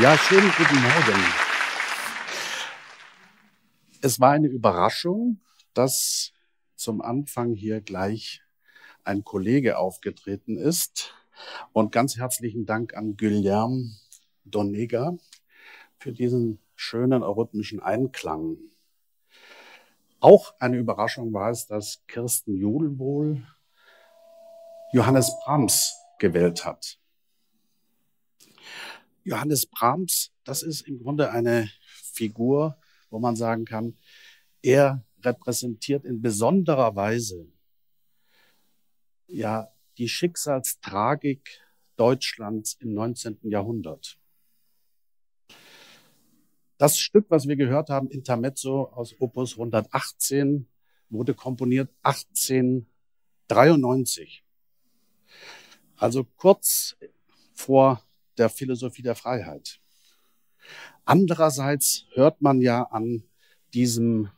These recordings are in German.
Ja, schönen guten Morgen. Es war eine Überraschung, dass zum Anfang hier gleich ein Kollege aufgetreten ist. Und ganz herzlichen Dank an Guillerme Donega für diesen schönen rhythmischen Einklang. Auch eine Überraschung war es, dass Kirsten Juhl wohl Johannes Brahms gewählt hat. Johannes Brahms, das ist im Grunde eine Figur, wo man sagen kann, er repräsentiert in besonderer Weise ja die Schicksalstragik Deutschlands im 19. Jahrhundert. Das Stück, was wir gehört haben, Intermezzo aus Opus 118, wurde komponiert 1893. Also kurz vor der Philosophie der Freiheit. Andererseits hört man ja an diesem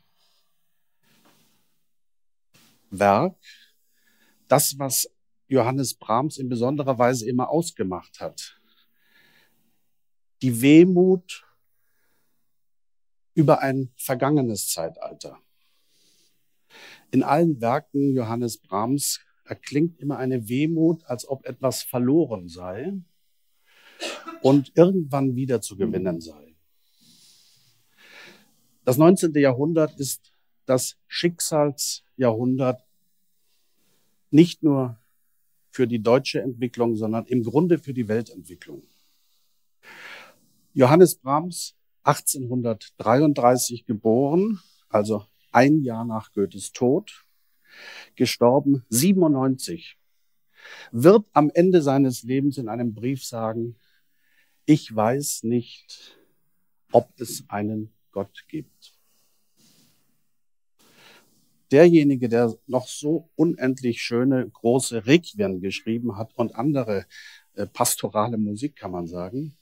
Werk das, was Johannes Brahms in besonderer Weise immer ausgemacht hat. Die Wehmut über ein vergangenes Zeitalter. In allen Werken Johannes Brahms erklingt immer eine Wehmut, als ob etwas verloren sei und irgendwann wieder zu gewinnen sei. Das 19. Jahrhundert ist das Schicksalsjahrhundert nicht nur für die deutsche Entwicklung, sondern im Grunde für die Weltentwicklung. Johannes Brahms 1833 geboren, also ein Jahr nach Goethes Tod, gestorben 97, wird am Ende seines Lebens in einem Brief sagen, ich weiß nicht, ob es einen Gott gibt. Derjenige, der noch so unendlich schöne große Requien geschrieben hat und andere äh, pastorale Musik, kann man sagen,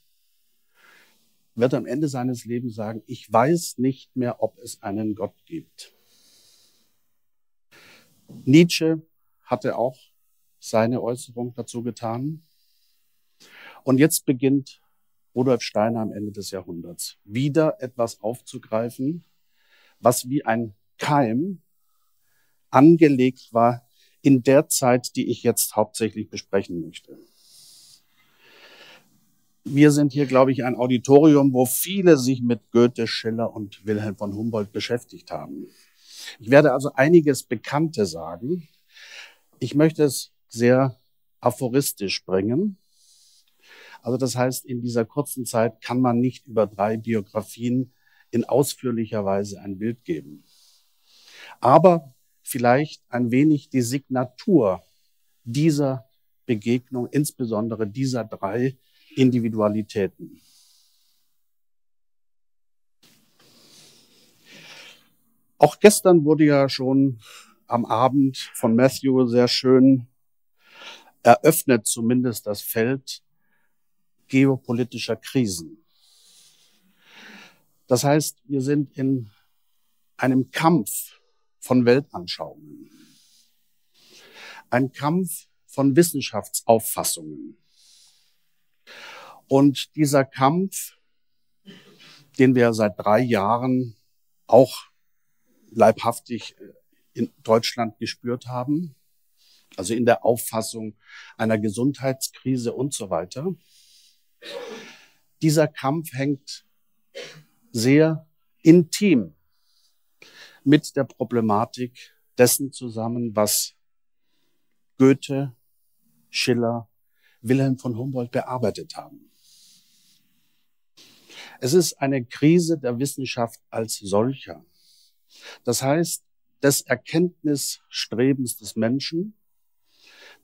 wird am Ende seines Lebens sagen, ich weiß nicht mehr, ob es einen Gott gibt. Nietzsche hatte auch seine Äußerung dazu getan. Und jetzt beginnt Rudolf Steiner am Ende des Jahrhunderts wieder etwas aufzugreifen, was wie ein Keim angelegt war in der Zeit, die ich jetzt hauptsächlich besprechen möchte. Wir sind hier, glaube ich, ein Auditorium, wo viele sich mit Goethe, Schiller und Wilhelm von Humboldt beschäftigt haben. Ich werde also einiges Bekannte sagen. Ich möchte es sehr aphoristisch bringen. Also das heißt, in dieser kurzen Zeit kann man nicht über drei Biografien in ausführlicher Weise ein Bild geben. Aber vielleicht ein wenig die Signatur dieser Begegnung, insbesondere dieser drei Individualitäten. Auch gestern wurde ja schon am Abend von Matthew sehr schön eröffnet, zumindest das Feld geopolitischer Krisen. Das heißt, wir sind in einem Kampf von Weltanschauungen, ein Kampf von Wissenschaftsauffassungen, und dieser Kampf, den wir seit drei Jahren auch leibhaftig äh, in Deutschland gespürt haben, also in der Auffassung einer Gesundheitskrise und so weiter. Dieser Kampf hängt sehr intim mit der Problematik dessen zusammen, was Goethe, Schiller, Wilhelm von Humboldt bearbeitet haben. Es ist eine Krise der Wissenschaft als solcher. Das heißt, des Erkenntnisstrebens des Menschen,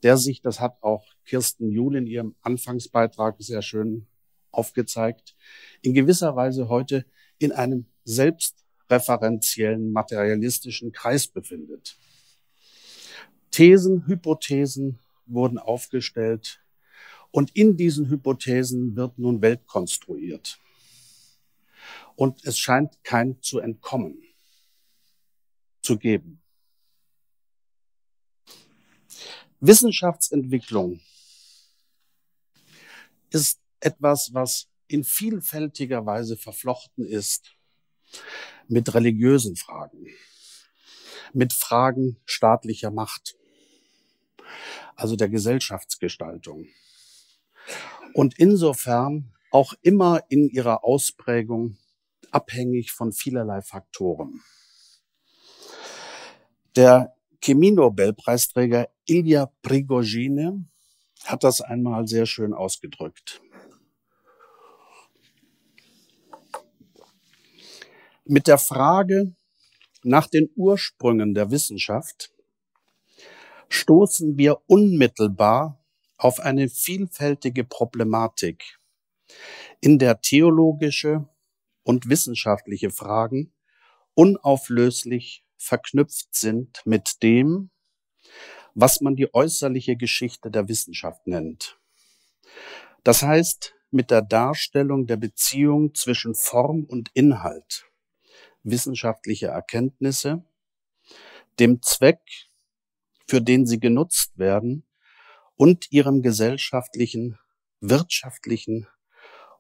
der sich, das hat auch Kirsten Juhl in ihrem Anfangsbeitrag sehr schön aufgezeigt, in gewisser Weise heute in einem selbstreferenziellen materialistischen Kreis befindet. Thesen, Hypothesen wurden aufgestellt und in diesen Hypothesen wird nun Welt konstruiert und es scheint kein zu entkommen zu geben. Wissenschaftsentwicklung ist etwas, was in vielfältiger Weise verflochten ist mit religiösen Fragen, mit Fragen staatlicher Macht, also der Gesellschaftsgestaltung. Und insofern auch immer in ihrer Ausprägung abhängig von vielerlei Faktoren. Der Chemie-Nobelpreisträger Ilya Prigogine hat das einmal sehr schön ausgedrückt. Mit der Frage nach den Ursprüngen der Wissenschaft stoßen wir unmittelbar auf eine vielfältige Problematik, in der theologische und wissenschaftliche Fragen unauflöslich verknüpft sind mit dem, was man die äußerliche Geschichte der Wissenschaft nennt. Das heißt, mit der Darstellung der Beziehung zwischen Form und Inhalt wissenschaftlicher Erkenntnisse, dem Zweck, für den sie genutzt werden, und ihrem gesellschaftlichen, wirtschaftlichen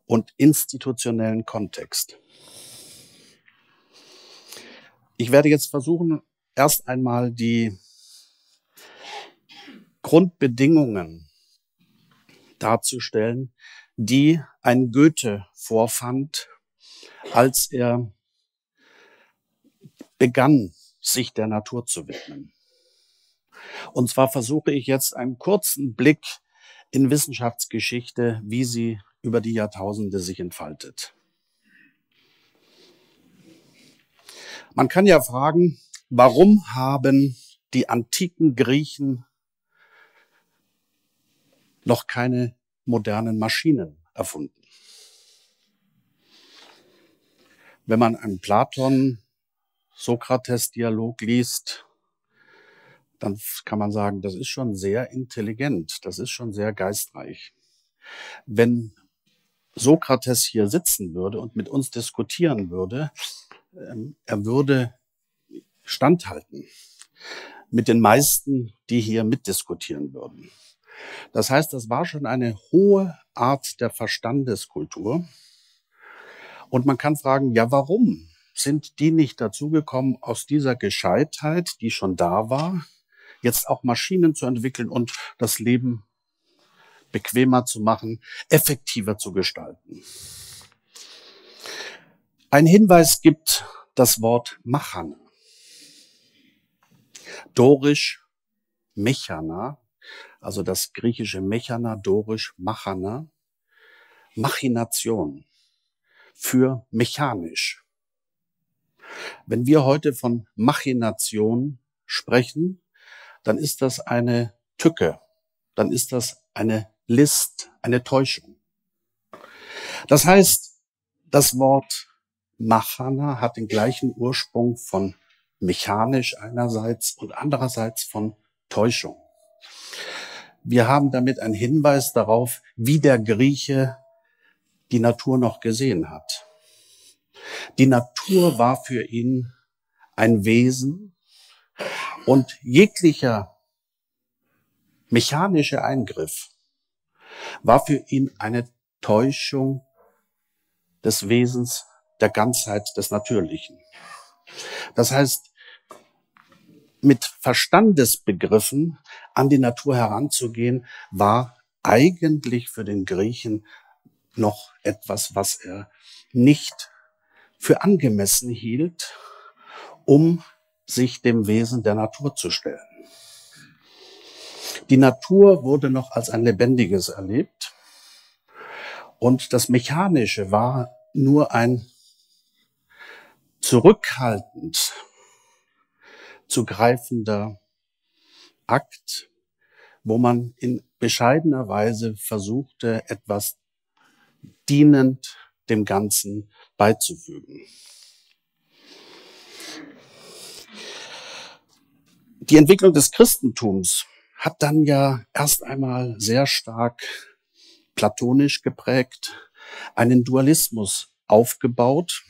und institutionellen Kontext. Ich werde jetzt versuchen, erst einmal die Grundbedingungen darzustellen, die ein Goethe vorfand, als er begann, sich der Natur zu widmen. Und zwar versuche ich jetzt einen kurzen Blick in Wissenschaftsgeschichte, wie sie über die Jahrtausende sich entfaltet. Man kann ja fragen, warum haben die antiken Griechen noch keine modernen Maschinen erfunden. Wenn man einen Platon-Sokrates-Dialog liest, dann kann man sagen, das ist schon sehr intelligent, das ist schon sehr geistreich. Wenn Sokrates hier sitzen würde und mit uns diskutieren würde, ähm, er würde standhalten mit den meisten, die hier mitdiskutieren würden. Das heißt, das war schon eine hohe Art der Verstandeskultur. Und man kann fragen, ja, warum sind die nicht dazugekommen, aus dieser Gescheitheit, die schon da war, jetzt auch Maschinen zu entwickeln und das Leben bequemer zu machen, effektiver zu gestalten? Ein Hinweis gibt das Wort Machana. Dorisch Mechana also das griechische Mechana, Dorisch Machana, Machination für mechanisch. Wenn wir heute von Machination sprechen, dann ist das eine Tücke, dann ist das eine List, eine Täuschung. Das heißt, das Wort Machana hat den gleichen Ursprung von mechanisch einerseits und andererseits von Täuschung. Wir haben damit einen Hinweis darauf, wie der Grieche die Natur noch gesehen hat. Die Natur war für ihn ein Wesen und jeglicher mechanische Eingriff war für ihn eine Täuschung des Wesens der Ganzheit des Natürlichen. Das heißt, mit Verstandesbegriffen an die Natur heranzugehen, war eigentlich für den Griechen noch etwas, was er nicht für angemessen hielt, um sich dem Wesen der Natur zu stellen. Die Natur wurde noch als ein Lebendiges erlebt und das Mechanische war nur ein zurückhaltend zu greifender Akt, wo man in bescheidener Weise versuchte, etwas dienend dem Ganzen beizufügen. Die Entwicklung des Christentums hat dann ja erst einmal sehr stark platonisch geprägt, einen Dualismus aufgebaut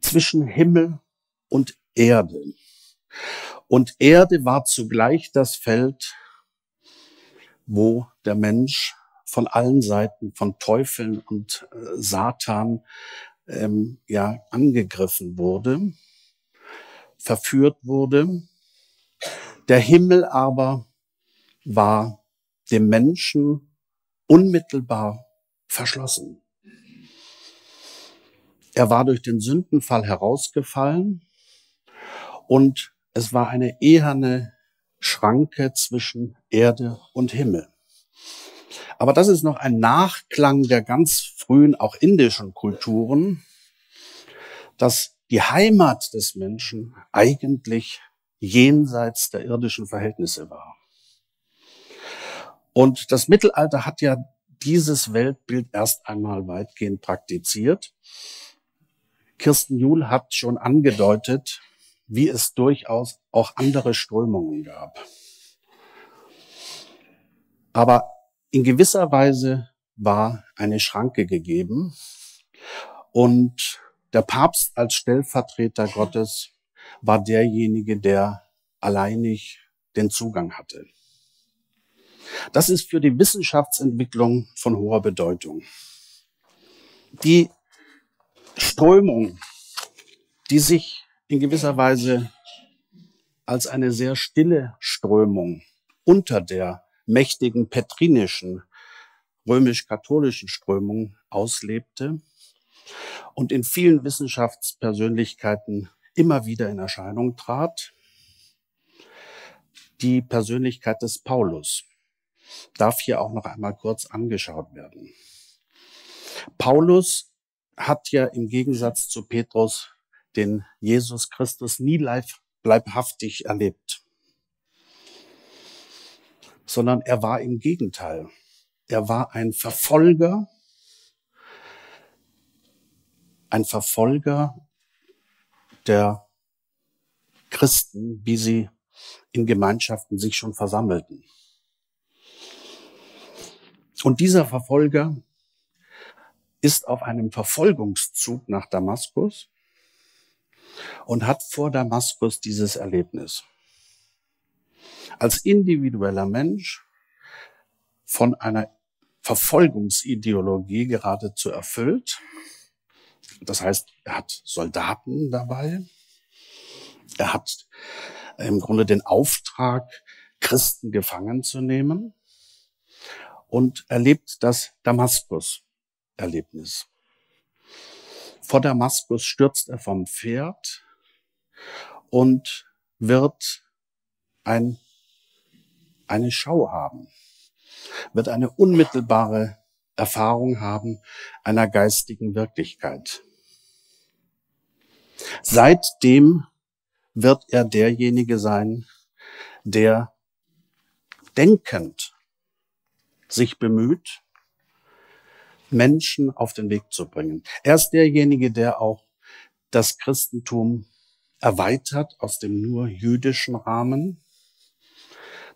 zwischen Himmel und Erde. Und Erde war zugleich das Feld, wo der Mensch von allen Seiten, von Teufeln und äh, Satan, ähm, ja, angegriffen wurde, verführt wurde. Der Himmel aber war dem Menschen unmittelbar verschlossen. Er war durch den Sündenfall herausgefallen und es war eine eherne Schranke zwischen Erde und Himmel. Aber das ist noch ein Nachklang der ganz frühen, auch indischen Kulturen, dass die Heimat des Menschen eigentlich jenseits der irdischen Verhältnisse war. Und das Mittelalter hat ja dieses Weltbild erst einmal weitgehend praktiziert. Kirsten Juhl hat schon angedeutet, wie es durchaus auch andere Strömungen gab. Aber in gewisser Weise war eine Schranke gegeben und der Papst als Stellvertreter Gottes war derjenige, der alleinig den Zugang hatte. Das ist für die Wissenschaftsentwicklung von hoher Bedeutung. Die Strömung, die sich in gewisser Weise als eine sehr stille Strömung unter der mächtigen petrinischen römisch-katholischen Strömung auslebte und in vielen Wissenschaftspersönlichkeiten immer wieder in Erscheinung trat. Die Persönlichkeit des Paulus darf hier auch noch einmal kurz angeschaut werden. Paulus hat ja im Gegensatz zu Petrus den Jesus Christus nie leibhaftig erlebt, sondern er war im Gegenteil. Er war ein Verfolger, ein Verfolger der Christen, wie sie in Gemeinschaften sich schon versammelten. Und dieser Verfolger ist auf einem Verfolgungszug nach Damaskus und hat vor Damaskus dieses Erlebnis. Als individueller Mensch von einer Verfolgungsideologie geradezu erfüllt. Das heißt, er hat Soldaten dabei. Er hat im Grunde den Auftrag, Christen gefangen zu nehmen und erlebt das Damaskus-Erlebnis. Vor Damaskus stürzt er vom Pferd und wird ein, eine Schau haben, wird eine unmittelbare Erfahrung haben einer geistigen Wirklichkeit. Seitdem wird er derjenige sein, der denkend sich bemüht, Menschen auf den Weg zu bringen. Er ist derjenige, der auch das Christentum erweitert aus dem nur jüdischen Rahmen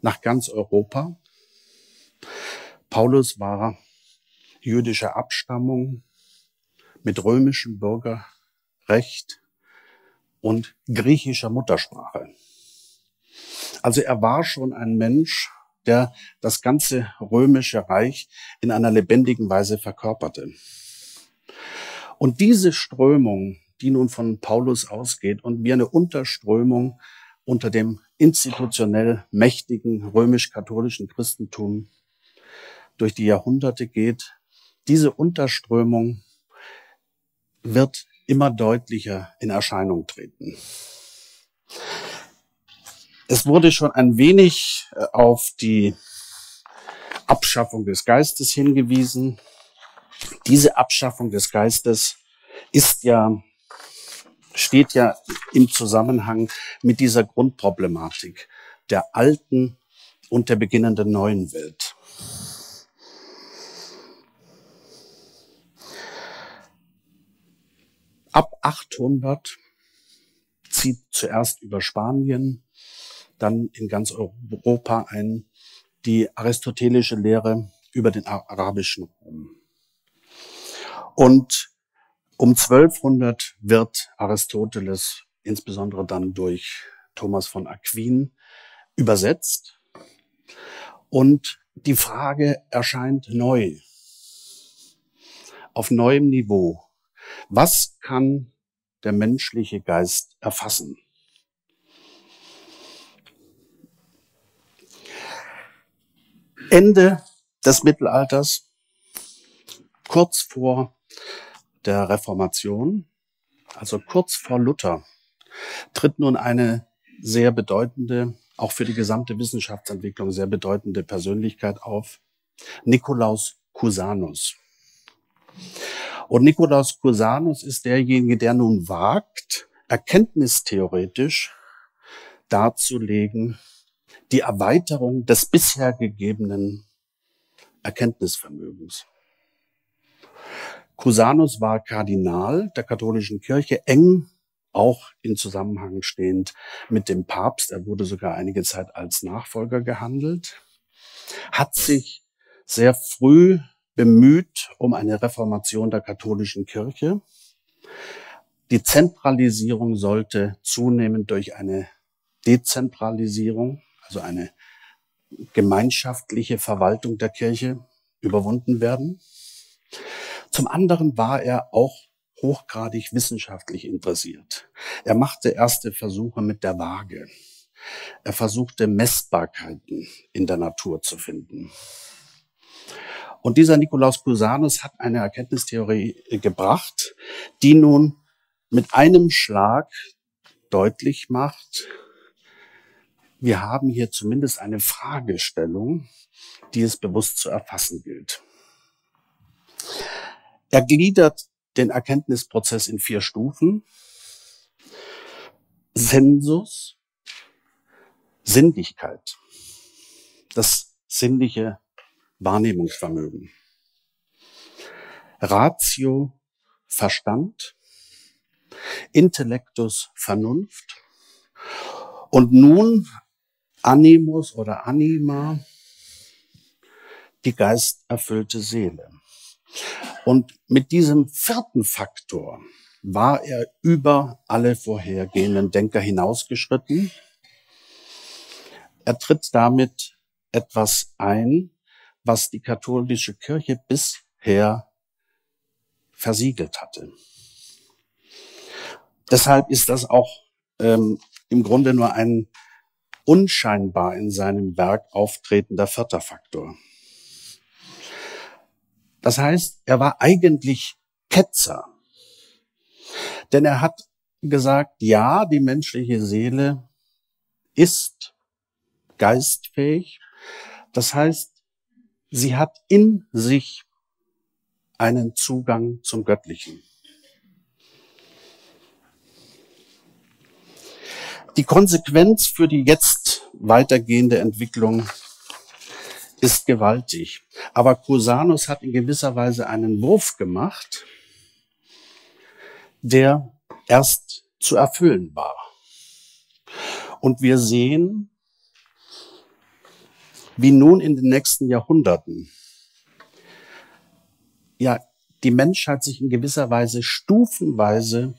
nach ganz Europa. Paulus war jüdischer Abstammung mit römischem Bürgerrecht und griechischer Muttersprache. Also er war schon ein Mensch, der das ganze römische Reich in einer lebendigen Weise verkörperte. Und diese Strömung, die nun von Paulus ausgeht und wie eine Unterströmung unter dem institutionell mächtigen römisch-katholischen Christentum durch die Jahrhunderte geht, diese Unterströmung wird immer deutlicher in Erscheinung treten. Es wurde schon ein wenig äh, auf die Abschaffung des Geistes hingewiesen. Diese Abschaffung des Geistes ist ja, steht ja im Zusammenhang mit dieser Grundproblematik der alten und der beginnenden neuen Welt. Ab 800 zieht zuerst über Spanien dann in ganz Europa ein, die aristotelische Lehre über den arabischen Raum. Und um 1200 wird Aristoteles insbesondere dann durch Thomas von Aquin übersetzt und die Frage erscheint neu, auf neuem Niveau. Was kann der menschliche Geist erfassen? Ende des Mittelalters, kurz vor der Reformation, also kurz vor Luther, tritt nun eine sehr bedeutende, auch für die gesamte Wissenschaftsentwicklung sehr bedeutende Persönlichkeit auf, Nikolaus Cusanus. Und Nikolaus Cusanus ist derjenige, der nun wagt, erkenntnistheoretisch darzulegen, die Erweiterung des bisher gegebenen Erkenntnisvermögens. Cusanus war Kardinal der katholischen Kirche, eng auch in Zusammenhang stehend mit dem Papst. Er wurde sogar einige Zeit als Nachfolger gehandelt, hat sich sehr früh bemüht um eine Reformation der katholischen Kirche. Die Zentralisierung sollte zunehmend durch eine Dezentralisierung, also eine gemeinschaftliche Verwaltung der Kirche überwunden werden. Zum anderen war er auch hochgradig wissenschaftlich interessiert. Er machte erste Versuche mit der Waage. Er versuchte Messbarkeiten in der Natur zu finden. Und dieser Nikolaus Cusanus hat eine Erkenntnistheorie gebracht, die nun mit einem Schlag deutlich macht, wir haben hier zumindest eine Fragestellung, die es bewusst zu erfassen gilt. Er gliedert den Erkenntnisprozess in vier Stufen. Sensus, Sinnlichkeit, das sinnliche Wahrnehmungsvermögen. Ratio, Verstand, Intellektus, Vernunft und nun Animus oder Anima, die geisterfüllte Seele. Und mit diesem vierten Faktor war er über alle vorhergehenden Denker hinausgeschritten. Er tritt damit etwas ein, was die katholische Kirche bisher versiegelt hatte. Deshalb ist das auch ähm, im Grunde nur ein unscheinbar in seinem Werk auftretender vierter Faktor. Das heißt, er war eigentlich Ketzer. Denn er hat gesagt, ja, die menschliche Seele ist geistfähig. Das heißt, sie hat in sich einen Zugang zum Göttlichen. Die Konsequenz für die jetzt weitergehende Entwicklung ist gewaltig. Aber Cusanus hat in gewisser Weise einen Wurf gemacht, der erst zu erfüllen war. Und wir sehen, wie nun in den nächsten Jahrhunderten ja die Menschheit sich in gewisser Weise stufenweise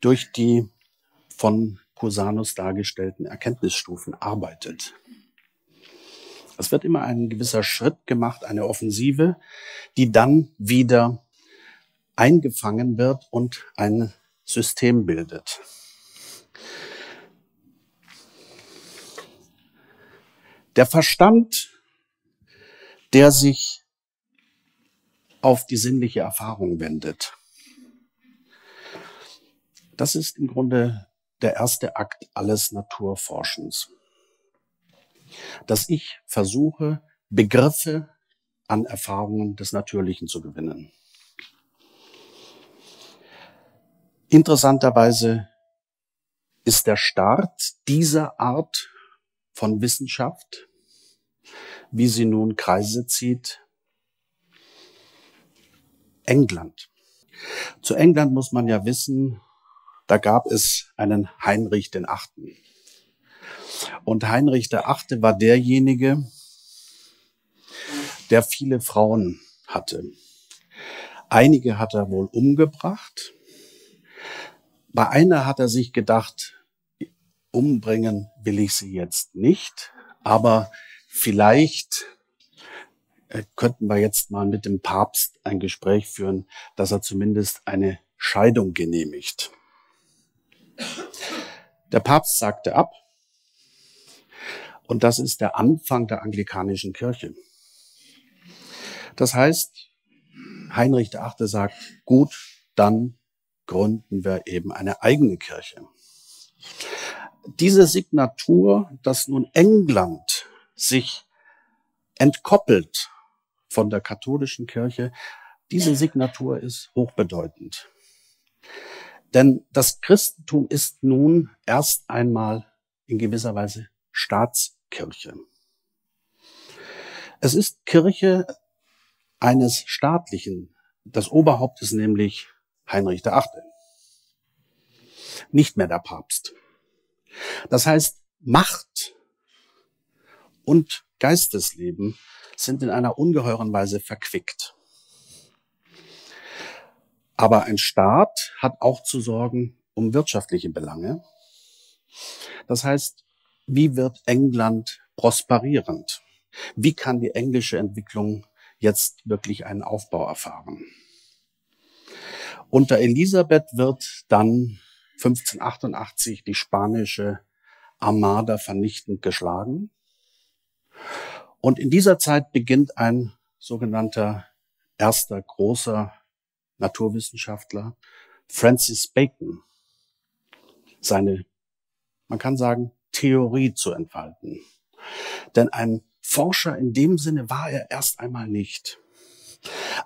durch die von Cusanus dargestellten Erkenntnisstufen arbeitet. Es wird immer ein gewisser Schritt gemacht, eine Offensive, die dann wieder eingefangen wird und ein System bildet. Der Verstand, der sich auf die sinnliche Erfahrung wendet. Das ist im Grunde der erste Akt alles Naturforschens dass ich versuche, Begriffe an Erfahrungen des Natürlichen zu gewinnen. Interessanterweise ist der Start dieser Art von Wissenschaft, wie sie nun Kreise zieht, England. Zu England muss man ja wissen, da gab es einen Heinrich den Achten. Und Heinrich der Achte war derjenige, der viele Frauen hatte. Einige hat er wohl umgebracht. Bei einer hat er sich gedacht, umbringen will ich sie jetzt nicht, aber vielleicht äh, könnten wir jetzt mal mit dem Papst ein Gespräch führen, dass er zumindest eine Scheidung genehmigt. Der Papst sagte ab, und das ist der Anfang der anglikanischen Kirche. Das heißt, Heinrich VIII. sagt, gut, dann gründen wir eben eine eigene Kirche. Diese Signatur, dass nun England sich entkoppelt von der katholischen Kirche, diese Signatur ist hochbedeutend. Denn das Christentum ist nun erst einmal in gewisser Weise Staatskirche. Es ist Kirche eines staatlichen, des Oberhauptes nämlich Heinrich VIII. Nicht mehr der Papst. Das heißt, Macht und Geistesleben sind in einer ungeheuren Weise verquickt. Aber ein Staat hat auch zu sorgen um wirtschaftliche Belange. Das heißt, wie wird England prosperierend? Wie kann die englische Entwicklung jetzt wirklich einen Aufbau erfahren? Unter Elisabeth wird dann 1588 die spanische Armada vernichtend geschlagen. Und in dieser Zeit beginnt ein sogenannter erster großer Naturwissenschaftler, Francis Bacon, seine, man kann sagen, Theorie zu entfalten. Denn ein Forscher in dem Sinne war er erst einmal nicht.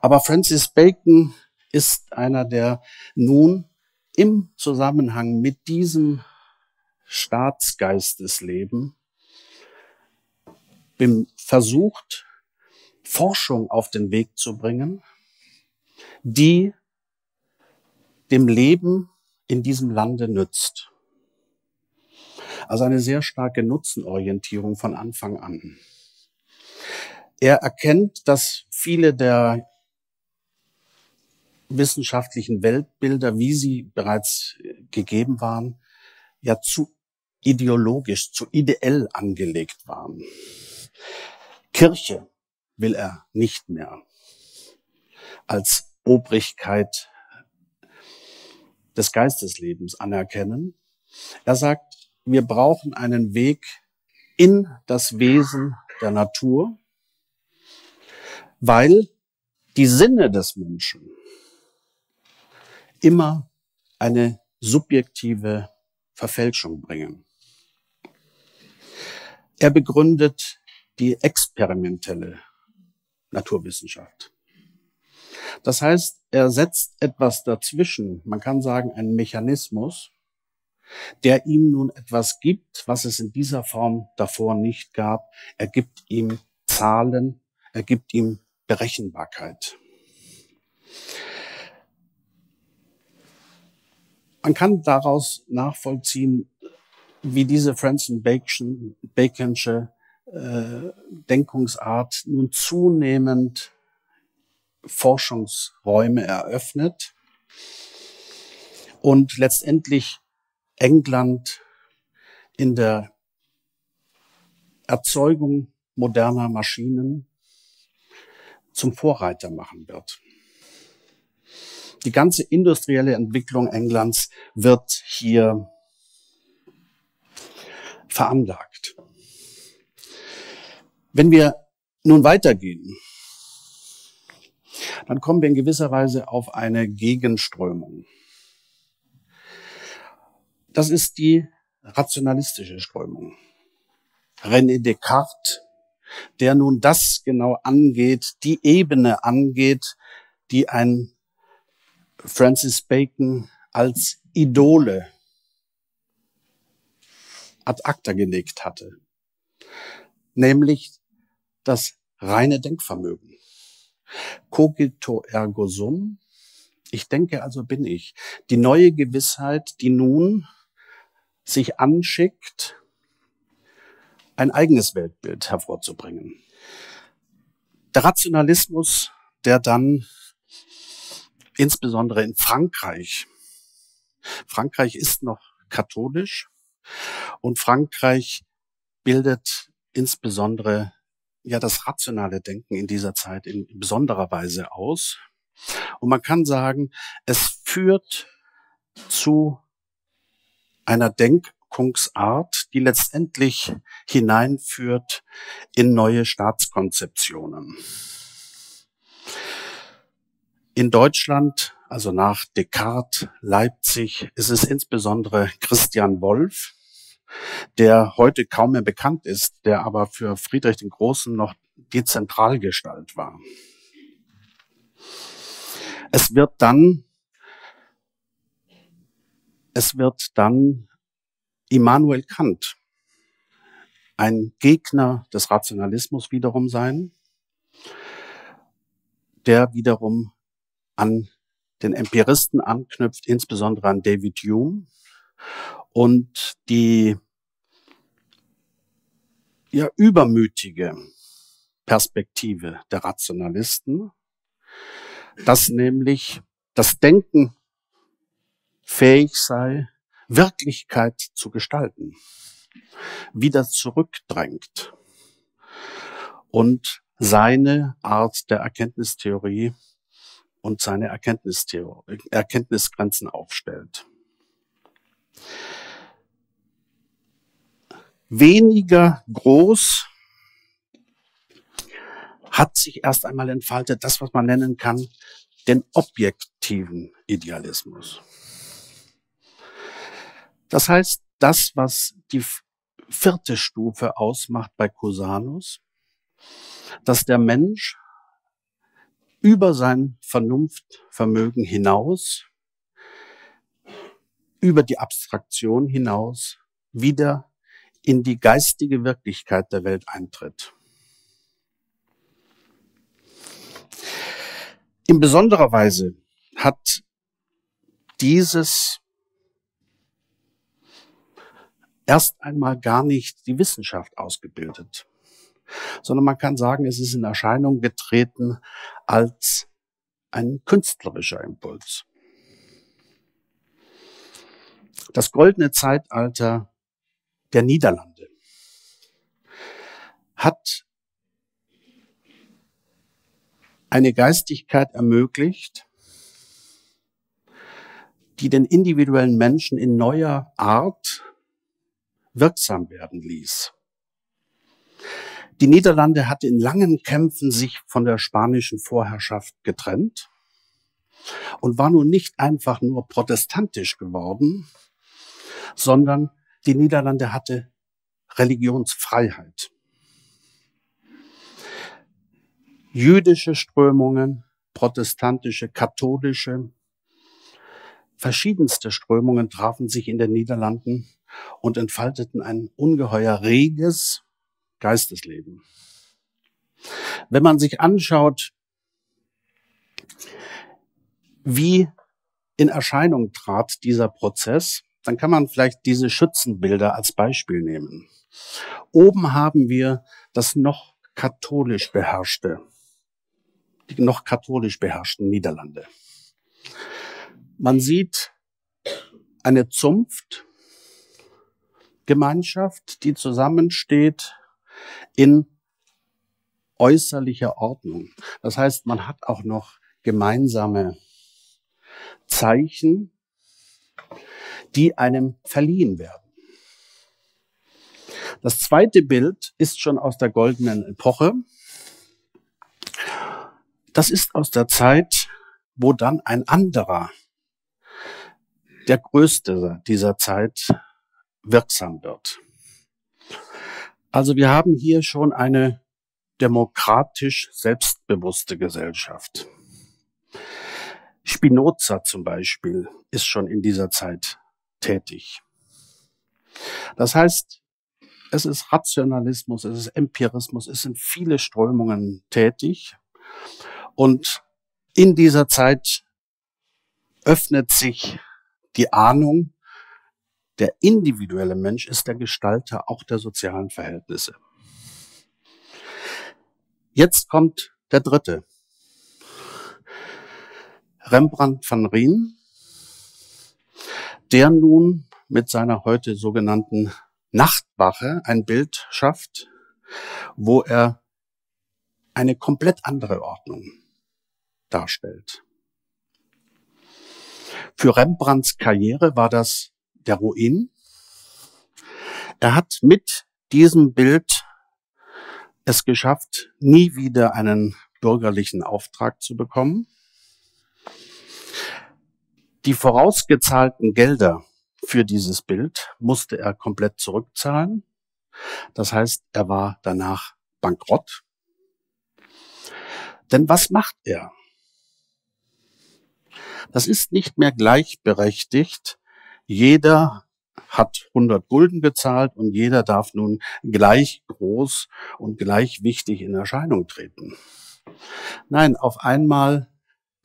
Aber Francis Bacon ist einer, der nun im Zusammenhang mit diesem Staatsgeistesleben versucht, Forschung auf den Weg zu bringen, die dem Leben in diesem Lande nützt. Also eine sehr starke Nutzenorientierung von Anfang an. Er erkennt, dass viele der wissenschaftlichen Weltbilder, wie sie bereits gegeben waren, ja zu ideologisch, zu ideell angelegt waren. Kirche will er nicht mehr als Obrigkeit des Geisteslebens anerkennen. Er sagt, wir brauchen einen Weg in das Wesen der Natur, weil die Sinne des Menschen immer eine subjektive Verfälschung bringen. Er begründet die experimentelle Naturwissenschaft. Das heißt, er setzt etwas dazwischen, man kann sagen, einen Mechanismus, der ihm nun etwas gibt, was es in dieser Form davor nicht gab. Er gibt ihm Zahlen, er gibt ihm Berechenbarkeit. Man kann daraus nachvollziehen, wie diese Francis Bacon, Baconsche äh, Denkungsart nun zunehmend Forschungsräume eröffnet und letztendlich England in der Erzeugung moderner Maschinen zum Vorreiter machen wird. Die ganze industrielle Entwicklung Englands wird hier veranlagt. Wenn wir nun weitergehen, dann kommen wir in gewisser Weise auf eine Gegenströmung. Das ist die rationalistische Strömung. René Descartes, der nun das genau angeht, die Ebene angeht, die ein Francis Bacon als Idole ad acta gelegt hatte, nämlich das reine Denkvermögen. Cogito ergo sum. Ich denke, also bin ich. Die neue Gewissheit, die nun sich anschickt, ein eigenes Weltbild hervorzubringen. Der Rationalismus, der dann insbesondere in Frankreich, Frankreich ist noch katholisch und Frankreich bildet insbesondere ja das rationale Denken in dieser Zeit in besonderer Weise aus. Und man kann sagen, es führt zu einer Denkungsart, die letztendlich hineinführt in neue Staatskonzeptionen. In Deutschland, also nach Descartes, Leipzig, ist es insbesondere Christian Wolff, der heute kaum mehr bekannt ist, der aber für Friedrich den Großen noch die Zentralgestalt war. Es wird dann, es wird dann Immanuel Kant, ein Gegner des Rationalismus wiederum sein, der wiederum an den Empiristen anknüpft, insbesondere an David Hume und die ja übermütige Perspektive der Rationalisten, dass nämlich das Denken fähig sei, Wirklichkeit zu gestalten, wieder zurückdrängt und seine Art der Erkenntnistheorie und seine Erkenntnistheorie, Erkenntnisgrenzen aufstellt. Weniger groß hat sich erst einmal entfaltet, das, was man nennen kann, den objektiven Idealismus. Das heißt, das, was die vierte Stufe ausmacht bei Cusanus, dass der Mensch über sein Vernunftvermögen hinaus, über die Abstraktion hinaus wieder in die geistige Wirklichkeit der Welt eintritt. In besonderer Weise hat dieses erst einmal gar nicht die Wissenschaft ausgebildet, sondern man kann sagen, es ist in Erscheinung getreten als ein künstlerischer Impuls. Das goldene Zeitalter der Niederlande hat eine Geistigkeit ermöglicht, die den individuellen Menschen in neuer Art wirksam werden ließ. Die Niederlande hatte in langen Kämpfen sich von der spanischen Vorherrschaft getrennt und war nun nicht einfach nur protestantisch geworden, sondern die Niederlande hatte Religionsfreiheit. jüdische Strömungen, protestantische, katholische, verschiedenste Strömungen trafen sich in den Niederlanden und entfalteten ein ungeheuer reges Geistesleben. Wenn man sich anschaut, wie in Erscheinung trat dieser Prozess, dann kann man vielleicht diese Schützenbilder als Beispiel nehmen. Oben haben wir das noch katholisch beherrschte die noch katholisch beherrschten Niederlande. Man sieht eine Zunftgemeinschaft, die zusammensteht in äußerlicher Ordnung. Das heißt, man hat auch noch gemeinsame Zeichen, die einem verliehen werden. Das zweite Bild ist schon aus der goldenen Epoche. Das ist aus der Zeit, wo dann ein anderer, der größte dieser Zeit, wirksam wird. Also wir haben hier schon eine demokratisch selbstbewusste Gesellschaft. Spinoza zum Beispiel ist schon in dieser Zeit tätig. Das heißt, es ist Rationalismus, es ist Empirismus, es sind viele Strömungen tätig. Und in dieser Zeit öffnet sich die Ahnung, der individuelle Mensch ist der Gestalter auch der sozialen Verhältnisse. Jetzt kommt der dritte. Rembrandt van Rijn, der nun mit seiner heute sogenannten Nachtwache ein Bild schafft, wo er eine komplett andere Ordnung darstellt. Für Rembrandts Karriere war das der Ruin. Er hat mit diesem Bild es geschafft, nie wieder einen bürgerlichen Auftrag zu bekommen. Die vorausgezahlten Gelder für dieses Bild musste er komplett zurückzahlen. Das heißt, er war danach bankrott. Denn was macht er? Das ist nicht mehr gleichberechtigt. Jeder hat 100 Gulden gezahlt und jeder darf nun gleich groß und gleich wichtig in Erscheinung treten. Nein, auf einmal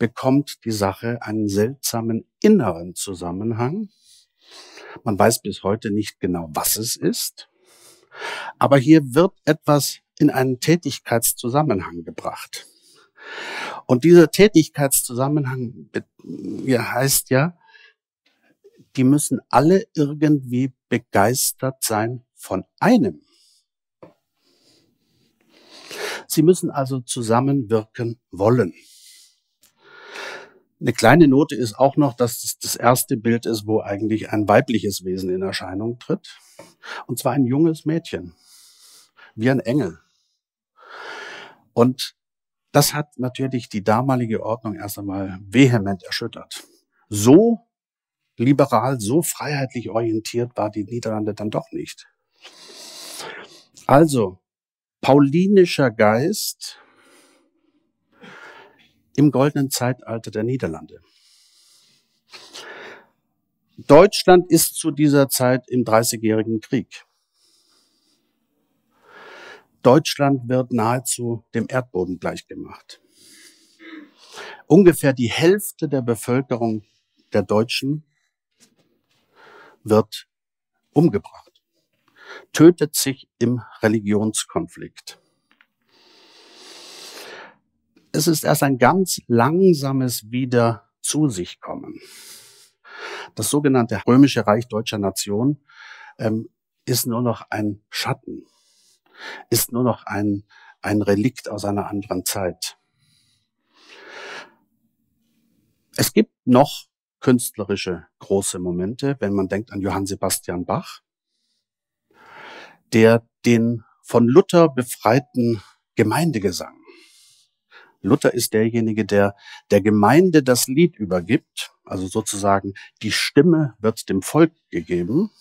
bekommt die Sache einen seltsamen inneren Zusammenhang. Man weiß bis heute nicht genau, was es ist. Aber hier wird etwas in einen Tätigkeitszusammenhang gebracht. Und dieser Tätigkeitszusammenhang heißt ja, die müssen alle irgendwie begeistert sein von einem. Sie müssen also zusammenwirken wollen. Eine kleine Note ist auch noch, dass es das erste Bild ist, wo eigentlich ein weibliches Wesen in Erscheinung tritt. Und zwar ein junges Mädchen. Wie ein Engel. Und das hat natürlich die damalige Ordnung erst einmal vehement erschüttert. So liberal, so freiheitlich orientiert war die Niederlande dann doch nicht. Also, paulinischer Geist im goldenen Zeitalter der Niederlande. Deutschland ist zu dieser Zeit im Dreißigjährigen Krieg. Deutschland wird nahezu dem Erdboden gleichgemacht. Ungefähr die Hälfte der Bevölkerung der Deutschen wird umgebracht, tötet sich im Religionskonflikt. Es ist erst ein ganz langsames Wieder zu sich kommen. Das sogenannte römische Reich deutscher Nation ähm, ist nur noch ein Schatten ist nur noch ein, ein Relikt aus einer anderen Zeit. Es gibt noch künstlerische große Momente, wenn man denkt an Johann Sebastian Bach, der den von Luther befreiten Gemeindegesang. Luther ist derjenige, der der Gemeinde das Lied übergibt, also sozusagen die Stimme wird dem Volk gegeben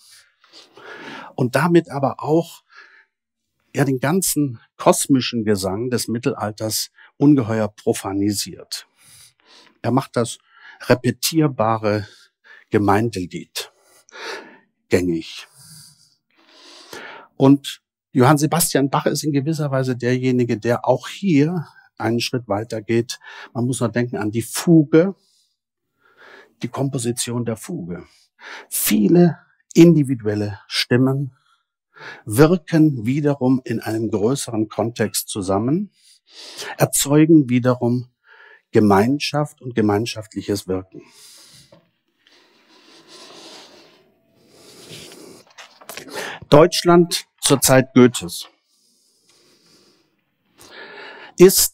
und damit aber auch er den ganzen kosmischen Gesang des Mittelalters ungeheuer profanisiert. Er macht das repetierbare Gemeindelied gängig. Und Johann Sebastian Bach ist in gewisser Weise derjenige, der auch hier einen Schritt weiter geht. Man muss nur denken an die Fuge, die Komposition der Fuge. Viele individuelle Stimmen wirken wiederum in einem größeren Kontext zusammen, erzeugen wiederum Gemeinschaft und gemeinschaftliches Wirken. Deutschland zur Zeit Goethes ist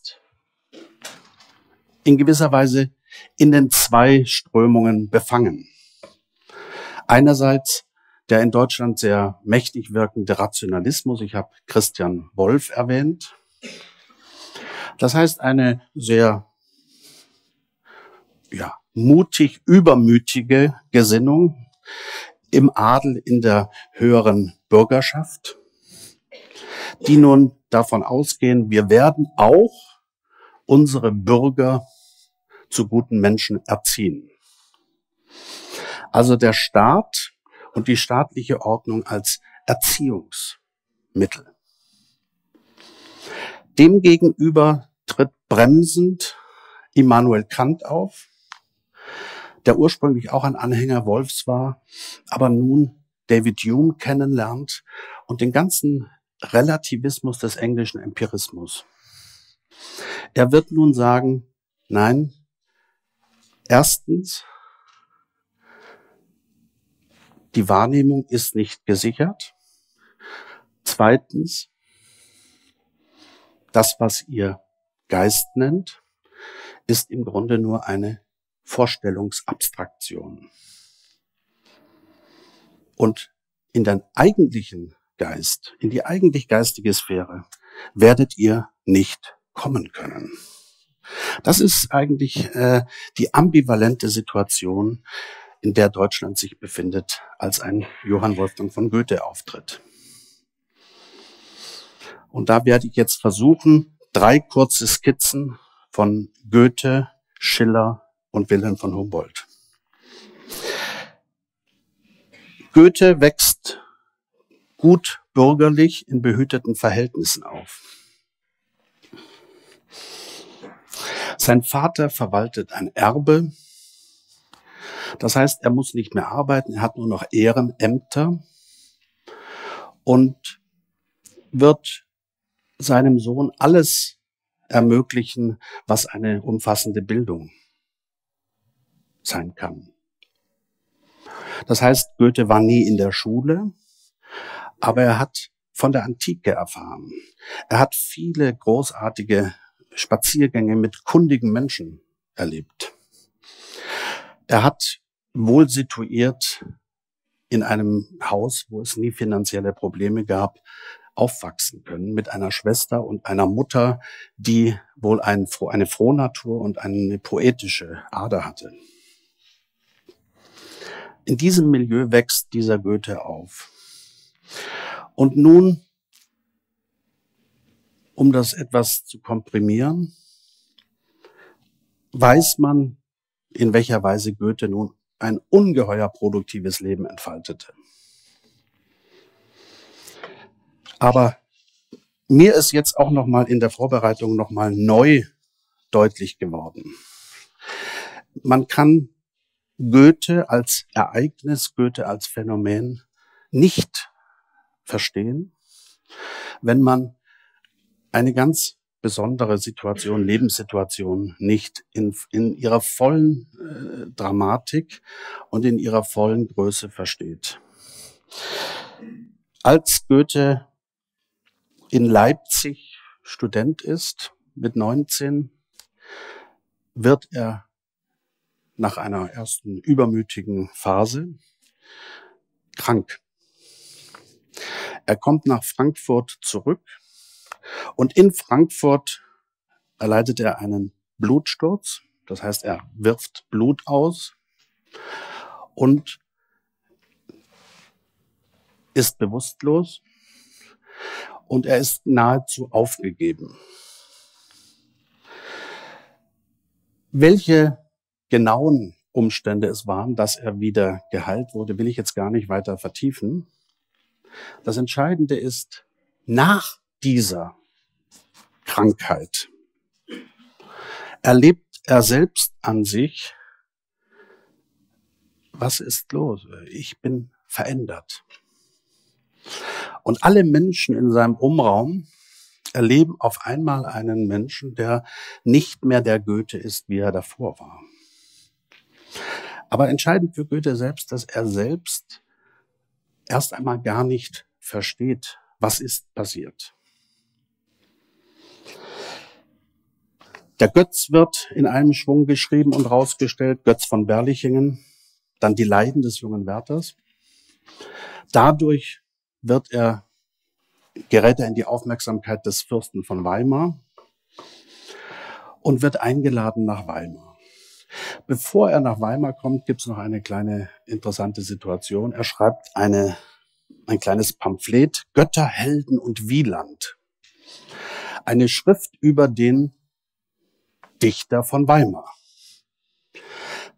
in gewisser Weise in den zwei Strömungen befangen. Einerseits der in Deutschland sehr mächtig wirkende Rationalismus. Ich habe Christian Wolf erwähnt. Das heißt, eine sehr ja, mutig, übermütige Gesinnung im Adel in der höheren Bürgerschaft, die nun davon ausgehen, wir werden auch unsere Bürger zu guten Menschen erziehen. Also der Staat und die staatliche Ordnung als Erziehungsmittel. Demgegenüber tritt bremsend Immanuel Kant auf, der ursprünglich auch ein Anhänger Wolfs war, aber nun David Hume kennenlernt und den ganzen Relativismus des englischen Empirismus. Er wird nun sagen, nein, erstens, die Wahrnehmung ist nicht gesichert. Zweitens, das, was ihr Geist nennt, ist im Grunde nur eine Vorstellungsabstraktion. Und in den eigentlichen Geist, in die eigentlich geistige Sphäre, werdet ihr nicht kommen können. Das ist eigentlich äh, die ambivalente Situation, in der Deutschland sich befindet, als ein Johann Wolfgang von Goethe auftritt. Und da werde ich jetzt versuchen, drei kurze Skizzen von Goethe, Schiller und Wilhelm von Humboldt. Goethe wächst gut bürgerlich in behüteten Verhältnissen auf. Sein Vater verwaltet ein Erbe. Das heißt, er muss nicht mehr arbeiten, er hat nur noch Ehrenämter und wird seinem Sohn alles ermöglichen, was eine umfassende Bildung sein kann. Das heißt, Goethe war nie in der Schule, aber er hat von der Antike erfahren. Er hat viele großartige Spaziergänge mit kundigen Menschen erlebt. Er hat wohl situiert in einem Haus, wo es nie finanzielle Probleme gab, aufwachsen können mit einer Schwester und einer Mutter, die wohl ein, eine Frohnatur und eine poetische Ader hatte. In diesem Milieu wächst dieser Goethe auf. Und nun, um das etwas zu komprimieren, weiß man, in welcher Weise Goethe nun ein ungeheuer produktives Leben entfaltete. Aber mir ist jetzt auch noch mal in der Vorbereitung noch mal neu deutlich geworden. Man kann Goethe als Ereignis, Goethe als Phänomen nicht verstehen, wenn man eine ganz besondere Situation, Lebenssituation nicht in, in ihrer vollen äh, Dramatik und in ihrer vollen Größe versteht. Als Goethe in Leipzig Student ist, mit 19, wird er nach einer ersten übermütigen Phase krank. Er kommt nach Frankfurt zurück und in Frankfurt erleidet er einen Blutsturz. Das heißt, er wirft Blut aus und ist bewusstlos und er ist nahezu aufgegeben. Welche genauen Umstände es waren, dass er wieder geheilt wurde, will ich jetzt gar nicht weiter vertiefen. Das Entscheidende ist, nach dieser Krankheit erlebt er selbst an sich, was ist los? Ich bin verändert. Und alle Menschen in seinem Umraum erleben auf einmal einen Menschen, der nicht mehr der Goethe ist, wie er davor war. Aber entscheidend für Goethe selbst, dass er selbst erst einmal gar nicht versteht, was ist passiert. Der Götz wird in einem Schwung geschrieben und rausgestellt, Götz von Berlichingen, dann die Leiden des jungen Wärters. Dadurch wird er, gerät er in die Aufmerksamkeit des Fürsten von Weimar und wird eingeladen nach Weimar. Bevor er nach Weimar kommt, gibt es noch eine kleine interessante Situation. Er schreibt eine, ein kleines Pamphlet, Götter, Helden und Wieland. Eine Schrift über den Dichter von Weimar.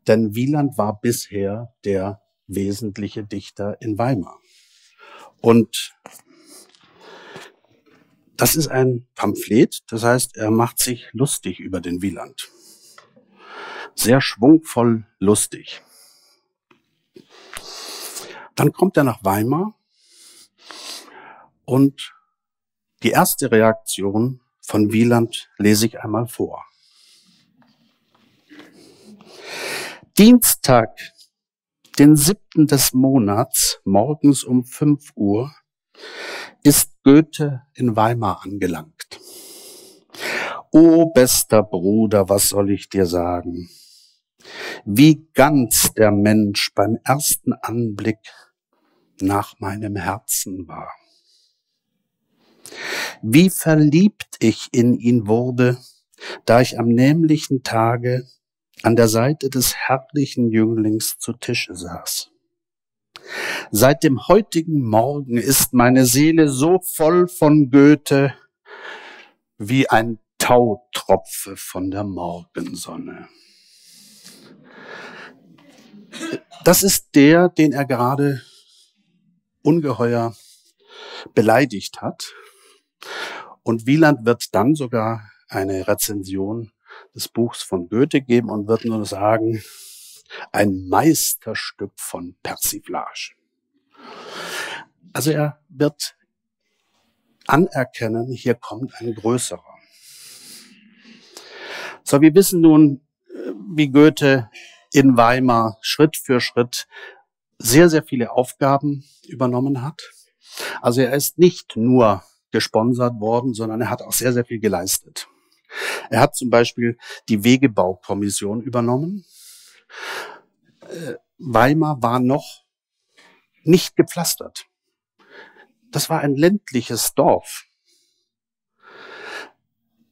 Denn Wieland war bisher der wesentliche Dichter in Weimar. Und das ist ein Pamphlet, das heißt, er macht sich lustig über den Wieland. Sehr schwungvoll lustig. Dann kommt er nach Weimar und die erste Reaktion von Wieland lese ich einmal vor. Dienstag, den siebten des Monats, morgens um fünf Uhr, ist Goethe in Weimar angelangt. O bester Bruder, was soll ich dir sagen? Wie ganz der Mensch beim ersten Anblick nach meinem Herzen war. Wie verliebt ich in ihn wurde, da ich am nämlichen Tage an der Seite des herrlichen Jünglings zu Tische saß. Seit dem heutigen Morgen ist meine Seele so voll von Goethe wie ein Tautropfe von der Morgensonne. Das ist der, den er gerade ungeheuer beleidigt hat. Und Wieland wird dann sogar eine Rezension des Buchs von Goethe geben und wird nur sagen, ein Meisterstück von Persiflage. Also er wird anerkennen, hier kommt ein größerer. So, wir wissen nun, wie Goethe in Weimar Schritt für Schritt sehr, sehr viele Aufgaben übernommen hat. Also er ist nicht nur gesponsert worden, sondern er hat auch sehr, sehr viel geleistet. Er hat zum Beispiel die Wegebaukommission übernommen. Äh, Weimar war noch nicht gepflastert. Das war ein ländliches Dorf.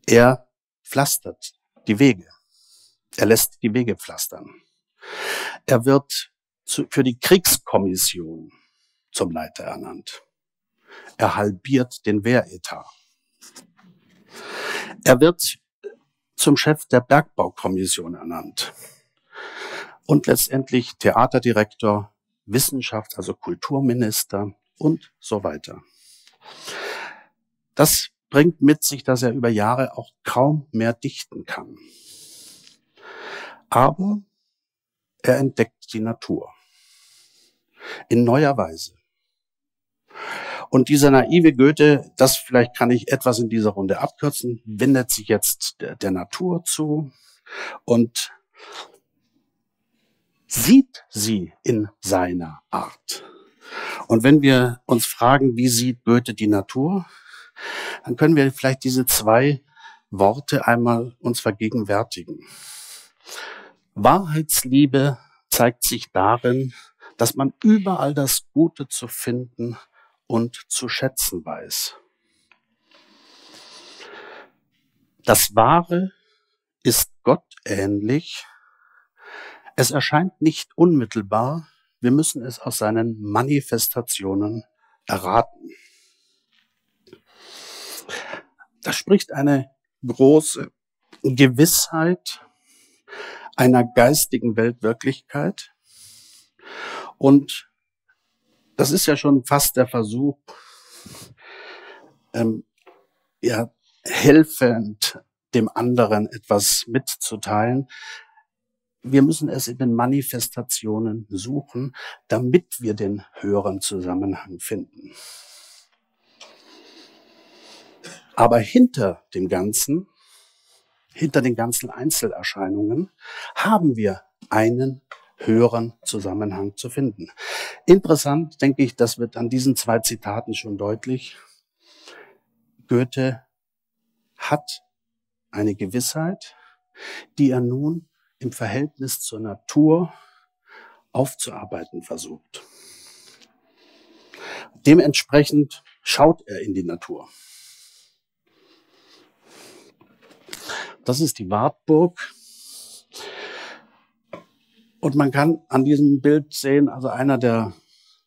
Er pflastert die Wege. Er lässt die Wege pflastern. Er wird zu, für die Kriegskommission zum Leiter ernannt. Er halbiert den Wehretat. Er wird zum Chef der Bergbaukommission ernannt und letztendlich Theaterdirektor, Wissenschafts-, also Kulturminister und so weiter. Das bringt mit sich, dass er über Jahre auch kaum mehr dichten kann. Aber er entdeckt die Natur in neuer Weise. Und dieser naive Goethe, das vielleicht kann ich etwas in dieser Runde abkürzen, wendet sich jetzt der, der Natur zu und sieht sie in seiner Art. Und wenn wir uns fragen, wie sieht Goethe die Natur, dann können wir vielleicht diese zwei Worte einmal uns vergegenwärtigen. Wahrheitsliebe zeigt sich darin, dass man überall das Gute zu finden und zu schätzen weiß. Das Wahre ist Gott ähnlich. Es erscheint nicht unmittelbar. Wir müssen es aus seinen Manifestationen erraten. Da spricht eine große Gewissheit einer geistigen Weltwirklichkeit. Und das ist ja schon fast der Versuch, ähm, ja, helfend dem anderen etwas mitzuteilen. Wir müssen es in den Manifestationen suchen, damit wir den höheren Zusammenhang finden. Aber hinter dem Ganzen hinter den ganzen Einzelerscheinungen haben wir einen höheren Zusammenhang zu finden. Interessant, denke ich, das wird an diesen zwei Zitaten schon deutlich. Goethe hat eine Gewissheit, die er nun im Verhältnis zur Natur aufzuarbeiten versucht. Dementsprechend schaut er in die Natur. Das ist die Wartburg. Und man kann an diesem Bild sehen, also einer der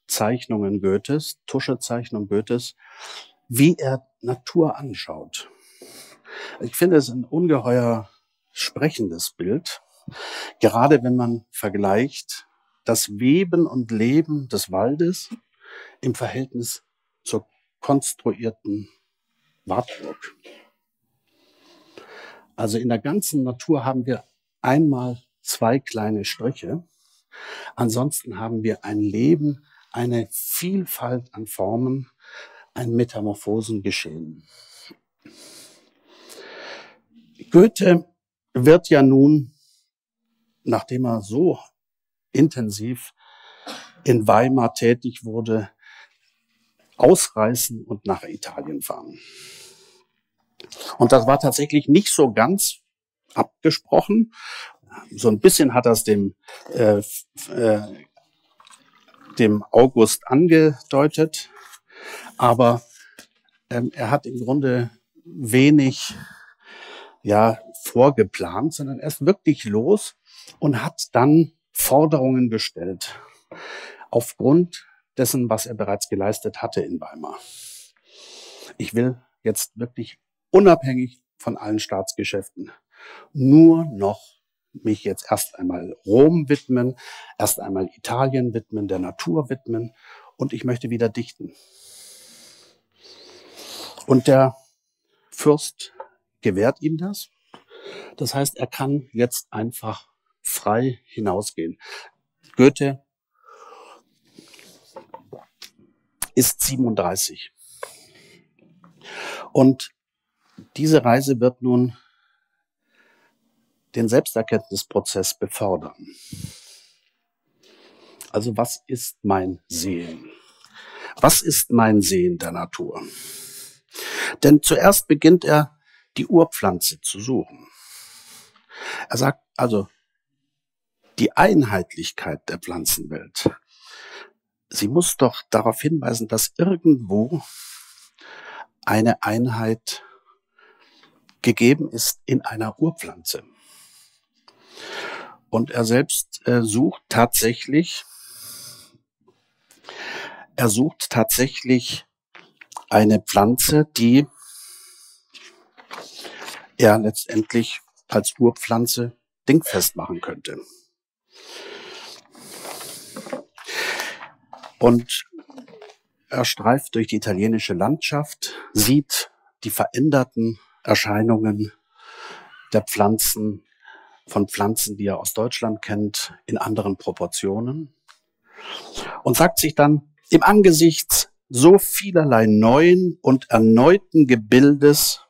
Zeichnungen Goethes, Tuschezeichnung Goethes, wie er Natur anschaut. Ich finde es ein ungeheuer sprechendes Bild, gerade wenn man vergleicht das Weben und Leben des Waldes im Verhältnis zur konstruierten Wartburg. Also in der ganzen Natur haben wir einmal zwei kleine Striche. Ansonsten haben wir ein Leben, eine Vielfalt an Formen, ein Metamorphosen geschehen. Goethe wird ja nun, nachdem er so intensiv in Weimar tätig wurde, ausreißen und nach Italien fahren. Und das war tatsächlich nicht so ganz abgesprochen. So ein bisschen hat er es dem, äh, äh, dem August angedeutet, aber ähm, er hat im Grunde wenig ja, vorgeplant, sondern er ist wirklich los und hat dann Forderungen gestellt aufgrund dessen, was er bereits geleistet hatte in Weimar. Ich will jetzt wirklich unabhängig von allen Staatsgeschäften nur noch mich jetzt erst einmal Rom widmen, erst einmal Italien widmen, der Natur widmen und ich möchte wieder dichten. Und der Fürst gewährt ihm das. Das heißt, er kann jetzt einfach frei hinausgehen. Goethe ist 37. Und diese Reise wird nun den Selbsterkenntnisprozess befördern. Also was ist mein Sehen? Was ist mein Sehen der Natur? Denn zuerst beginnt er, die Urpflanze zu suchen. Er sagt also, die Einheitlichkeit der Pflanzenwelt, sie muss doch darauf hinweisen, dass irgendwo eine Einheit gegeben ist in einer Urpflanze. Und er selbst äh, sucht tatsächlich, er sucht tatsächlich eine Pflanze, die er letztendlich als Urpflanze dingfest machen könnte. Und er streift durch die italienische Landschaft, sieht die veränderten Erscheinungen der Pflanzen, von Pflanzen, die er aus Deutschland kennt, in anderen Proportionen und sagt sich dann, im Angesicht so vielerlei neuen und erneuten Gebildes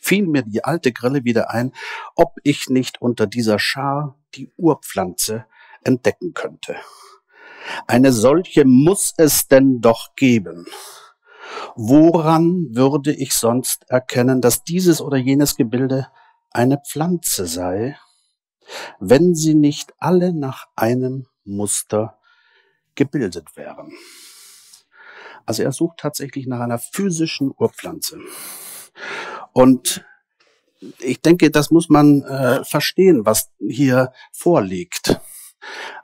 fiel mir die alte Grille wieder ein, ob ich nicht unter dieser Schar die Urpflanze entdecken könnte. Eine solche muss es denn doch geben. Woran würde ich sonst erkennen, dass dieses oder jenes Gebilde eine Pflanze sei, wenn sie nicht alle nach einem Muster gebildet wären? Also er sucht tatsächlich nach einer physischen Urpflanze. Und ich denke, das muss man äh, verstehen, was hier vorliegt.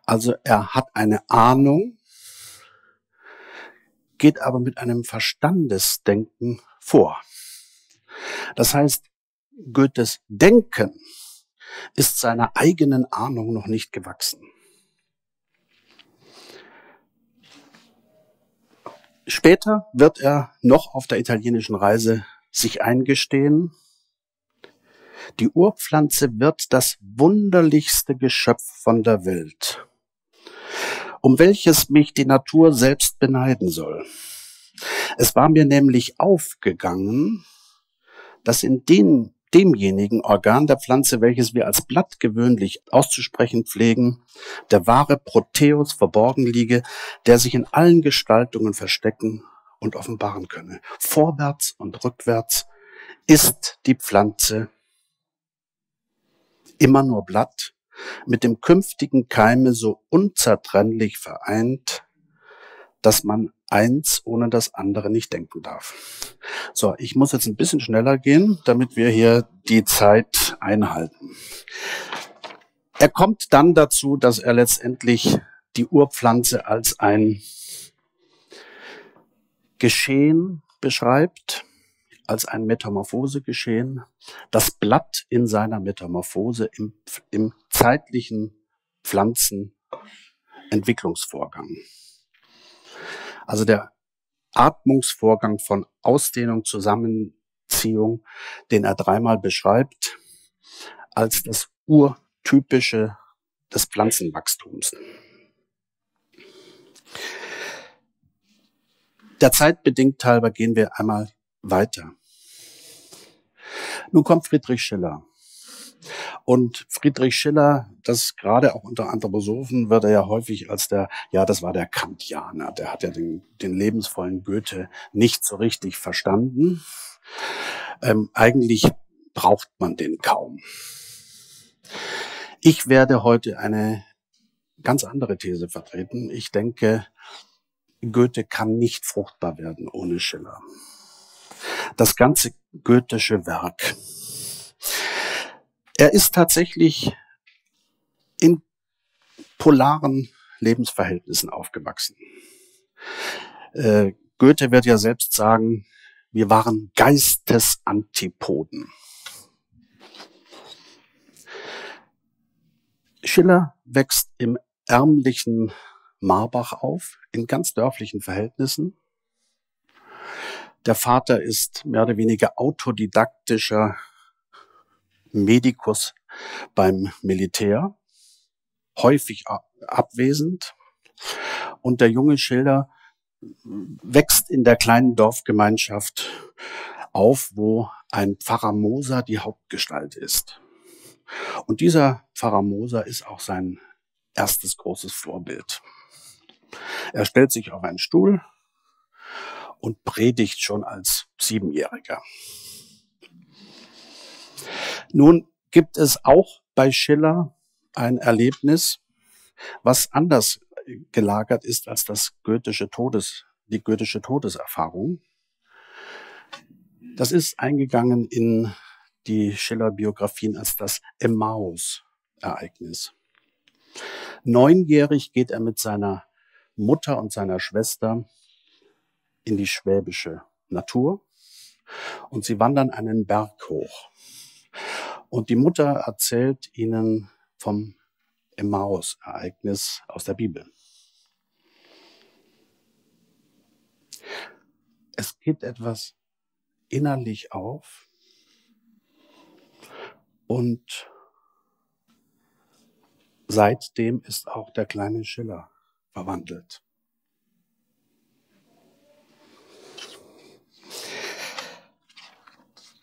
Also er hat eine Ahnung, geht aber mit einem Verstandesdenken vor. Das heißt, Goethes Denken ist seiner eigenen Ahnung noch nicht gewachsen. Später wird er noch auf der italienischen Reise sich eingestehen, die Urpflanze wird das wunderlichste Geschöpf von der Welt, um welches mich die Natur selbst beneiden soll. Es war mir nämlich aufgegangen, dass in den, demjenigen Organ der Pflanze, welches wir als Blatt gewöhnlich auszusprechen pflegen, der wahre Proteus verborgen liege, der sich in allen Gestaltungen verstecken und offenbaren könne. Vorwärts und rückwärts ist die Pflanze immer nur Blatt, mit dem künftigen Keime so unzertrennlich vereint, dass man eins ohne das andere nicht denken darf. So, ich muss jetzt ein bisschen schneller gehen, damit wir hier die Zeit einhalten. Er kommt dann dazu, dass er letztendlich die Urpflanze als ein Geschehen beschreibt, als ein Metamorphosegeschehen, das Blatt in seiner Metamorphose im, im zeitlichen Pflanzenentwicklungsvorgang. Also der Atmungsvorgang von Ausdehnung, Zusammenziehung, den er dreimal beschreibt, als das urtypische des Pflanzenwachstums. Der Zeit bedingt halber gehen wir einmal weiter. Nun kommt Friedrich Schiller. Und Friedrich Schiller, das gerade auch unter Anthroposophen wird er ja häufig als der, ja, das war der Kantianer. Der hat ja den, den lebensvollen Goethe nicht so richtig verstanden. Ähm, eigentlich braucht man den kaum. Ich werde heute eine ganz andere These vertreten. Ich denke, Goethe kann nicht fruchtbar werden ohne Schiller. Das ganze goethische Werk. Er ist tatsächlich in polaren Lebensverhältnissen aufgewachsen. Äh, Goethe wird ja selbst sagen, wir waren Geistesantipoden. Schiller wächst im ärmlichen Marbach auf, in ganz dörflichen Verhältnissen. Der Vater ist mehr oder weniger autodidaktischer Medikus beim Militär, häufig abwesend. Und der junge Schiller wächst in der kleinen Dorfgemeinschaft auf, wo ein Pfarrer Moser die Hauptgestalt ist. Und dieser Pfarrer Moser ist auch sein erstes großes Vorbild. Er stellt sich auf einen Stuhl und predigt schon als Siebenjähriger. Nun gibt es auch bei Schiller ein Erlebnis, was anders gelagert ist als das goethische Todes, die goethische Todeserfahrung. Das ist eingegangen in die Schiller-Biografien als das Emmaus-Ereignis. Neunjährig geht er mit seiner Mutter und seiner Schwester in die schwäbische Natur und sie wandern einen Berg hoch. Und die Mutter erzählt ihnen vom Emmaus-Ereignis aus der Bibel. Es geht etwas innerlich auf und seitdem ist auch der kleine Schiller verwandelt.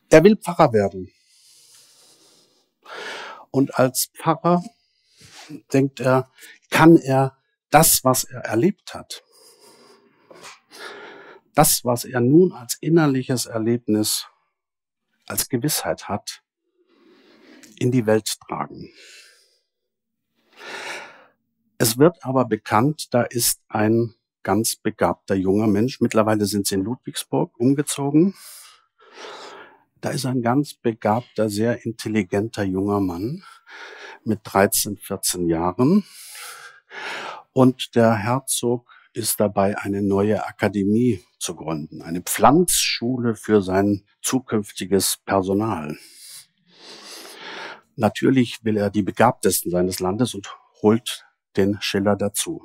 Er will Pfarrer werden. Und als Pfarrer denkt er, kann er das, was er erlebt hat, das, was er nun als innerliches Erlebnis, als Gewissheit hat, in die Welt tragen. Es wird aber bekannt, da ist ein ganz begabter junger Mensch. Mittlerweile sind sie in Ludwigsburg umgezogen. Da ist ein ganz begabter, sehr intelligenter junger Mann mit 13, 14 Jahren. Und der Herzog ist dabei, eine neue Akademie zu gründen, eine Pflanzschule für sein zukünftiges Personal. Natürlich will er die Begabtesten seines Landes und holt den Schiller dazu.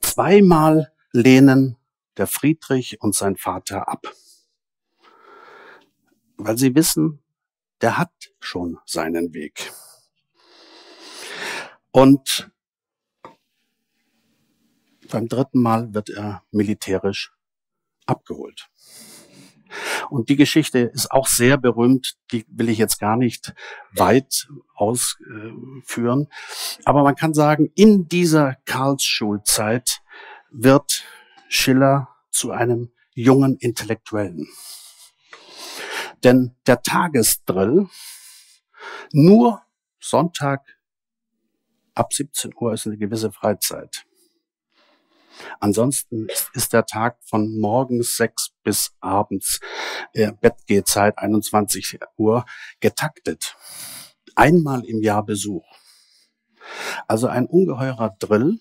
Zweimal lehnen der Friedrich und sein Vater ab, weil sie wissen, der hat schon seinen Weg. Und beim dritten Mal wird er militärisch abgeholt. Und die Geschichte ist auch sehr berühmt, die will ich jetzt gar nicht weit ausführen. Aber man kann sagen, in dieser Karlsschulzeit wird Schiller zu einem jungen Intellektuellen. Denn der Tagesdrill, nur Sonntag ab 17 Uhr ist eine gewisse Freizeit. Ansonsten ist der Tag von morgens sechs bis abends äh, Bettgehzeit 21 Uhr getaktet. Einmal im Jahr Besuch. Also ein ungeheurer Drill.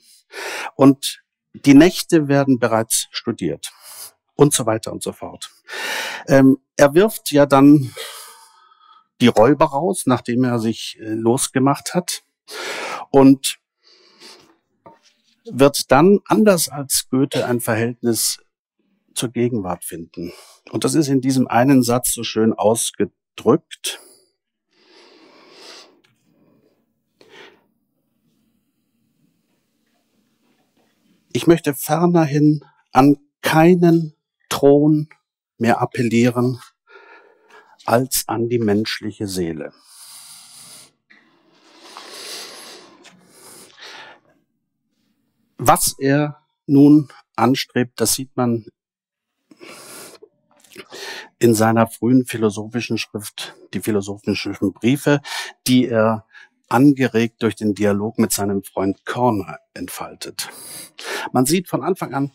Und die Nächte werden bereits studiert. Und so weiter und so fort. Ähm, er wirft ja dann die Räuber raus, nachdem er sich äh, losgemacht hat. Und wird dann anders als Goethe ein Verhältnis zur Gegenwart finden. Und das ist in diesem einen Satz so schön ausgedrückt. Ich möchte fernerhin an keinen Thron mehr appellieren als an die menschliche Seele. Was er nun anstrebt, das sieht man in seiner frühen philosophischen Schrift, die philosophischen Briefe, die er angeregt durch den Dialog mit seinem Freund Körner entfaltet. Man sieht von Anfang an,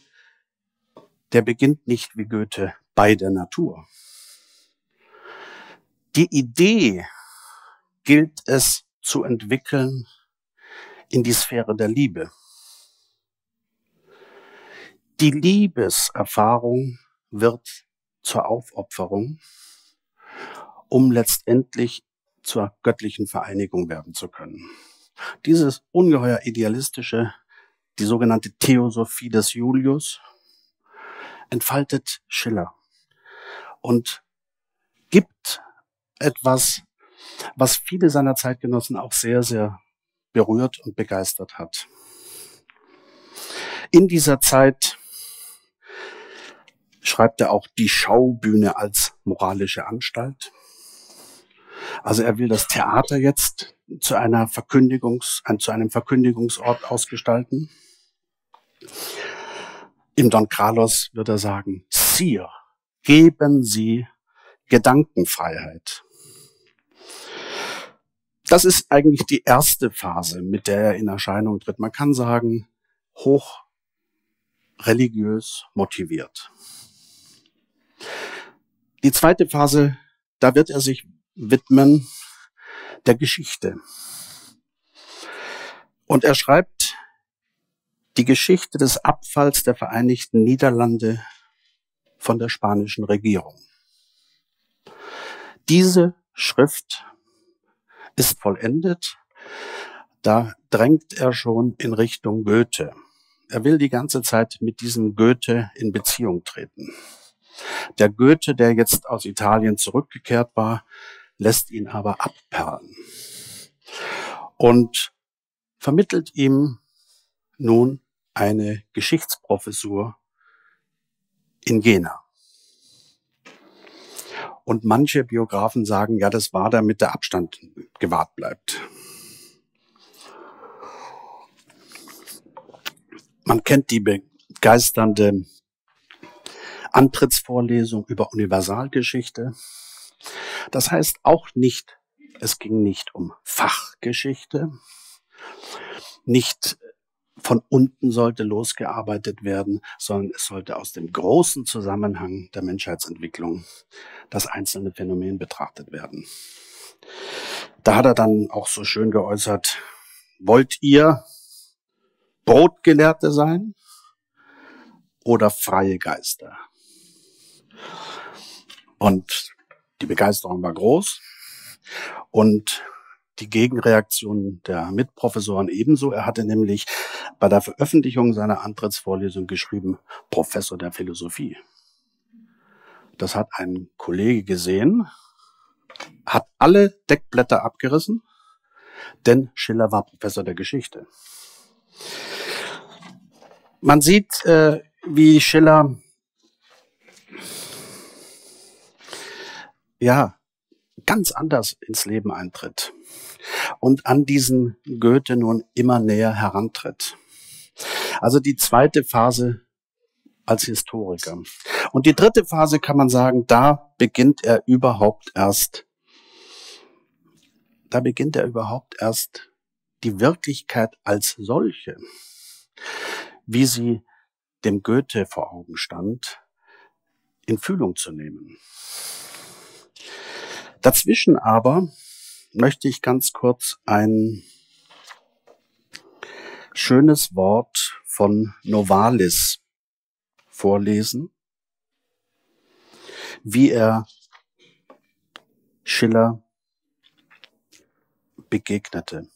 der beginnt nicht wie Goethe bei der Natur. Die Idee gilt es zu entwickeln in die Sphäre der Liebe. Die Liebeserfahrung wird zur Aufopferung, um letztendlich zur göttlichen Vereinigung werden zu können. Dieses ungeheuer idealistische, die sogenannte Theosophie des Julius, entfaltet Schiller und gibt etwas, was viele seiner Zeitgenossen auch sehr, sehr berührt und begeistert hat. In dieser Zeit schreibt er auch die Schaubühne als moralische Anstalt. Also er will das Theater jetzt zu einer Verkündigungs, zu einem Verkündigungsort ausgestalten. Im Don Carlos wird er sagen, Sire, geben Sie Gedankenfreiheit. Das ist eigentlich die erste Phase, mit der er in Erscheinung tritt. Man kann sagen, hoch religiös motiviert. Die zweite Phase, da wird er sich widmen der Geschichte. Und er schreibt die Geschichte des Abfalls der Vereinigten Niederlande von der spanischen Regierung. Diese Schrift ist vollendet. Da drängt er schon in Richtung Goethe. Er will die ganze Zeit mit diesem Goethe in Beziehung treten. Der Goethe, der jetzt aus Italien zurückgekehrt war, lässt ihn aber abperlen und vermittelt ihm nun eine Geschichtsprofessur in Jena. Und manche Biografen sagen, ja, das war damit der Abstand gewahrt bleibt. Man kennt die begeisternde Antrittsvorlesung über Universalgeschichte. Das heißt auch nicht, es ging nicht um Fachgeschichte, nicht von unten sollte losgearbeitet werden, sondern es sollte aus dem großen Zusammenhang der Menschheitsentwicklung das einzelne Phänomen betrachtet werden. Da hat er dann auch so schön geäußert, wollt ihr Brotgelehrte sein oder freie Geister? Und die Begeisterung war groß und die Gegenreaktion der Mitprofessoren ebenso. Er hatte nämlich bei der Veröffentlichung seiner Antrittsvorlesung geschrieben, Professor der Philosophie. Das hat ein Kollege gesehen, hat alle Deckblätter abgerissen, denn Schiller war Professor der Geschichte. Man sieht, äh, wie Schiller ja ganz anders ins Leben eintritt und an diesen Goethe nun immer näher herantritt. Also die zweite Phase als Historiker. Und die dritte Phase kann man sagen, da beginnt er überhaupt erst, da beginnt er überhaupt erst die Wirklichkeit als solche, wie sie dem Goethe vor Augen stand, in Fühlung zu nehmen. Dazwischen aber möchte ich ganz kurz ein schönes Wort von Novalis vorlesen, wie er Schiller begegnete.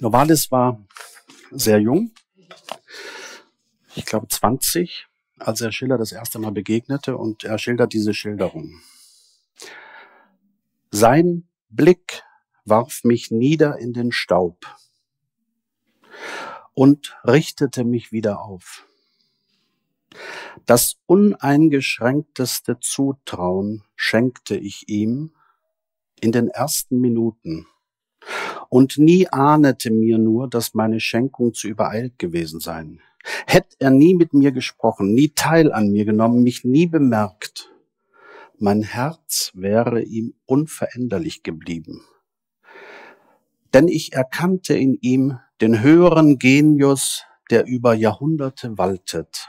Novalis war sehr jung, ich glaube 20, als er Schiller das erste Mal begegnete und er schildert diese Schilderung. Sein Blick warf mich nieder in den Staub und richtete mich wieder auf. Das uneingeschränkteste Zutrauen schenkte ich ihm in den ersten Minuten Und nie ahnete mir nur, dass meine Schenkung zu übereilt gewesen sein. Hätt er nie mit mir gesprochen, nie Teil an mir genommen, mich nie bemerkt, mein Herz wäre ihm unveränderlich geblieben. Denn ich erkannte in ihm den höheren Genius, der über Jahrhunderte waltet,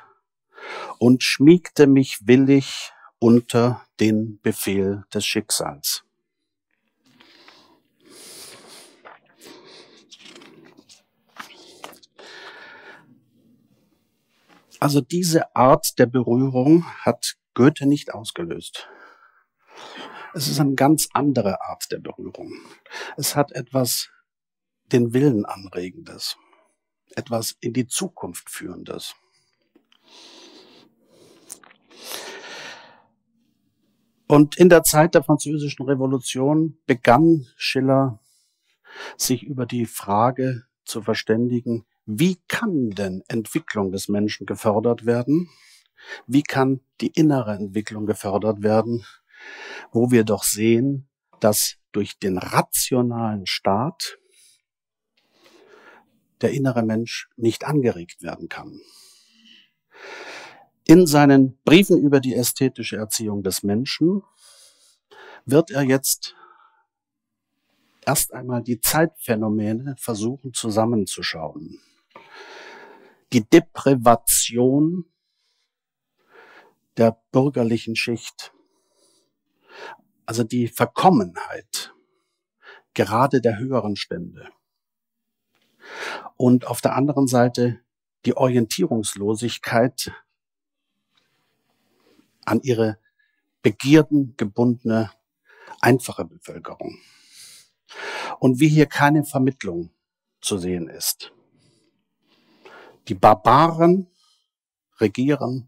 und schmiegte mich willig unter den Befehl des Schicksals. Also diese Art der Berührung hat Goethe nicht ausgelöst. Es ist eine ganz andere Art der Berührung. Es hat etwas den Willen anregendes, etwas in die Zukunft führendes. Und in der Zeit der französischen Revolution begann Schiller sich über die Frage zu verständigen, wie kann denn Entwicklung des Menschen gefördert werden? Wie kann die innere Entwicklung gefördert werden, wo wir doch sehen, dass durch den rationalen Staat der innere Mensch nicht angeregt werden kann in seinen Briefen über die ästhetische Erziehung des Menschen wird er jetzt erst einmal die Zeitphänomene versuchen zusammenzuschauen. Die Deprivation der bürgerlichen Schicht, also die Verkommenheit gerade der höheren Stände. Und auf der anderen Seite die Orientierungslosigkeit an ihre Begierden gebundene einfache Bevölkerung. Und wie hier keine Vermittlung zu sehen ist. Die Barbaren regieren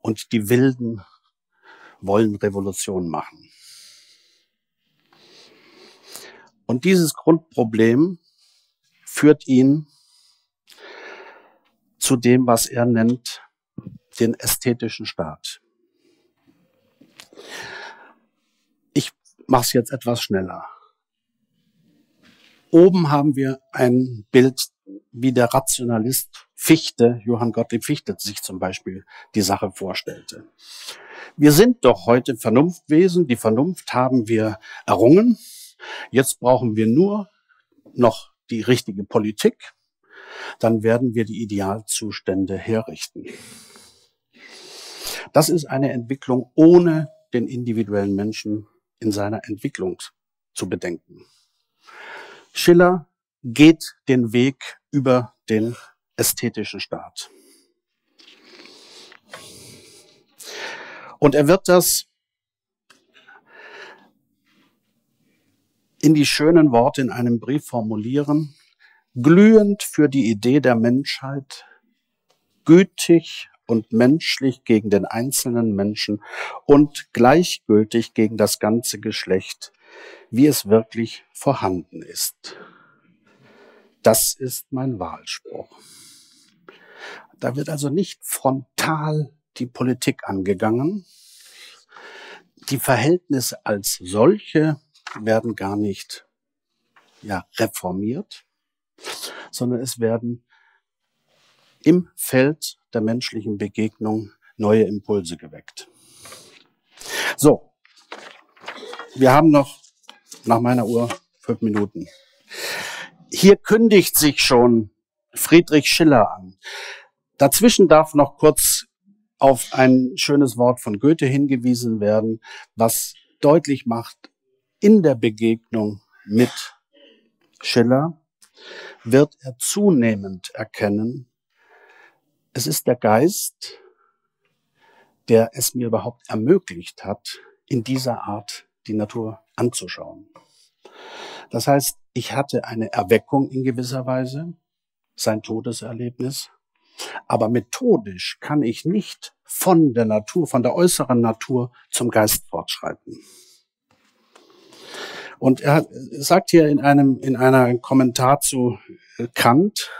und die Wilden wollen Revolution machen. Und dieses Grundproblem führt ihn zu dem, was er nennt, den ästhetischen Staat. Ich mache es jetzt etwas schneller. Oben haben wir ein Bild, wie der Rationalist Fichte, Johann Gottlieb Fichte sich zum Beispiel die Sache vorstellte. Wir sind doch heute Vernunftwesen. Die Vernunft haben wir errungen. Jetzt brauchen wir nur noch die richtige Politik. Dann werden wir die Idealzustände herrichten. Das ist eine Entwicklung ohne den individuellen Menschen in seiner Entwicklung zu bedenken. Schiller geht den Weg über den ästhetischen Staat. Und er wird das in die schönen Worte in einem Brief formulieren, glühend für die Idee der Menschheit, gütig und menschlich gegen den einzelnen Menschen und gleichgültig gegen das ganze Geschlecht, wie es wirklich vorhanden ist. Das ist mein Wahlspruch. Da wird also nicht frontal die Politik angegangen. Die Verhältnisse als solche werden gar nicht ja, reformiert, sondern es werden im Feld der menschlichen Begegnung neue Impulse geweckt. So, wir haben noch nach meiner Uhr fünf Minuten. Hier kündigt sich schon Friedrich Schiller an. Dazwischen darf noch kurz auf ein schönes Wort von Goethe hingewiesen werden, was deutlich macht, in der Begegnung mit Schiller wird er zunehmend erkennen, es ist der Geist, der es mir überhaupt ermöglicht hat, in dieser Art die Natur anzuschauen. Das heißt, ich hatte eine Erweckung in gewisser Weise, sein Todeserlebnis, aber methodisch kann ich nicht von der Natur, von der äußeren Natur zum Geist fortschreiten. Und er sagt hier in einem, in einer Kommentar zu Kant,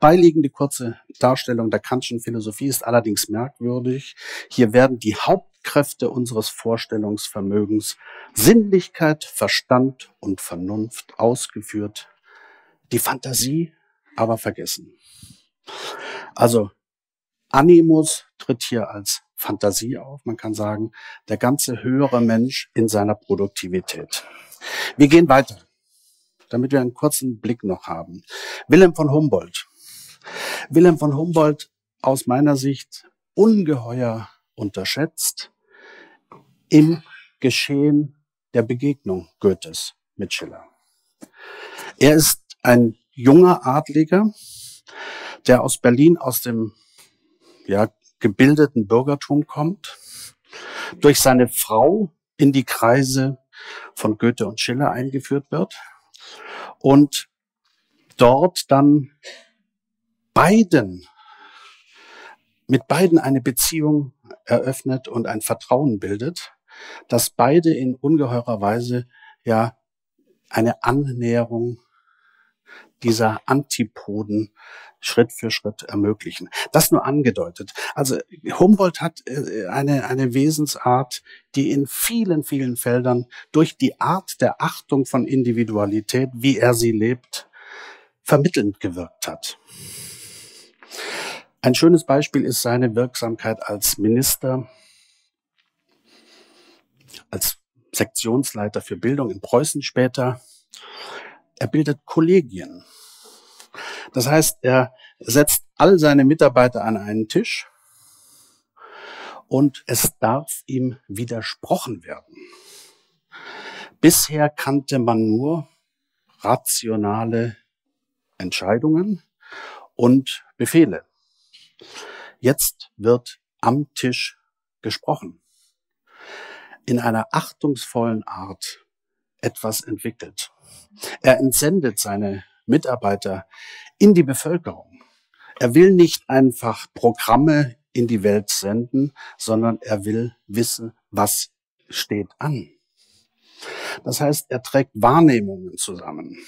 Beiliegende kurze Darstellung der Kantischen Philosophie ist allerdings merkwürdig. Hier werden die Haupt Hauptkräfte unseres Vorstellungsvermögens, Sinnlichkeit, Verstand und Vernunft ausgeführt, die Fantasie aber vergessen. Also Animus tritt hier als Fantasie auf. Man kann sagen, der ganze höhere Mensch in seiner Produktivität. Wir gehen weiter, damit wir einen kurzen Blick noch haben. Wilhelm von Humboldt. Wilhelm von Humboldt aus meiner Sicht ungeheuer unterschätzt im Geschehen der Begegnung Goethes mit Schiller. Er ist ein junger Adliger, der aus Berlin aus dem ja, gebildeten Bürgertum kommt, durch seine Frau in die Kreise von Goethe und Schiller eingeführt wird und dort dann beiden, mit beiden eine Beziehung eröffnet und ein Vertrauen bildet, dass beide in ungeheurer Weise ja eine Annäherung dieser Antipoden Schritt für Schritt ermöglichen. Das nur angedeutet. Also Humboldt hat äh, eine, eine Wesensart, die in vielen, vielen Feldern durch die Art der Achtung von Individualität, wie er sie lebt, vermittelnd gewirkt hat. Ein schönes Beispiel ist seine Wirksamkeit als Minister, als Sektionsleiter für Bildung in Preußen später. Er bildet Kollegien. Das heißt, er setzt all seine Mitarbeiter an einen Tisch und es darf ihm widersprochen werden. Bisher kannte man nur rationale Entscheidungen und Befehle. Jetzt wird am Tisch gesprochen. In einer achtungsvollen Art etwas entwickelt. Er entsendet seine Mitarbeiter in die Bevölkerung. Er will nicht einfach Programme in die Welt senden, sondern er will wissen, was steht an. Das heißt, er trägt Wahrnehmungen zusammen.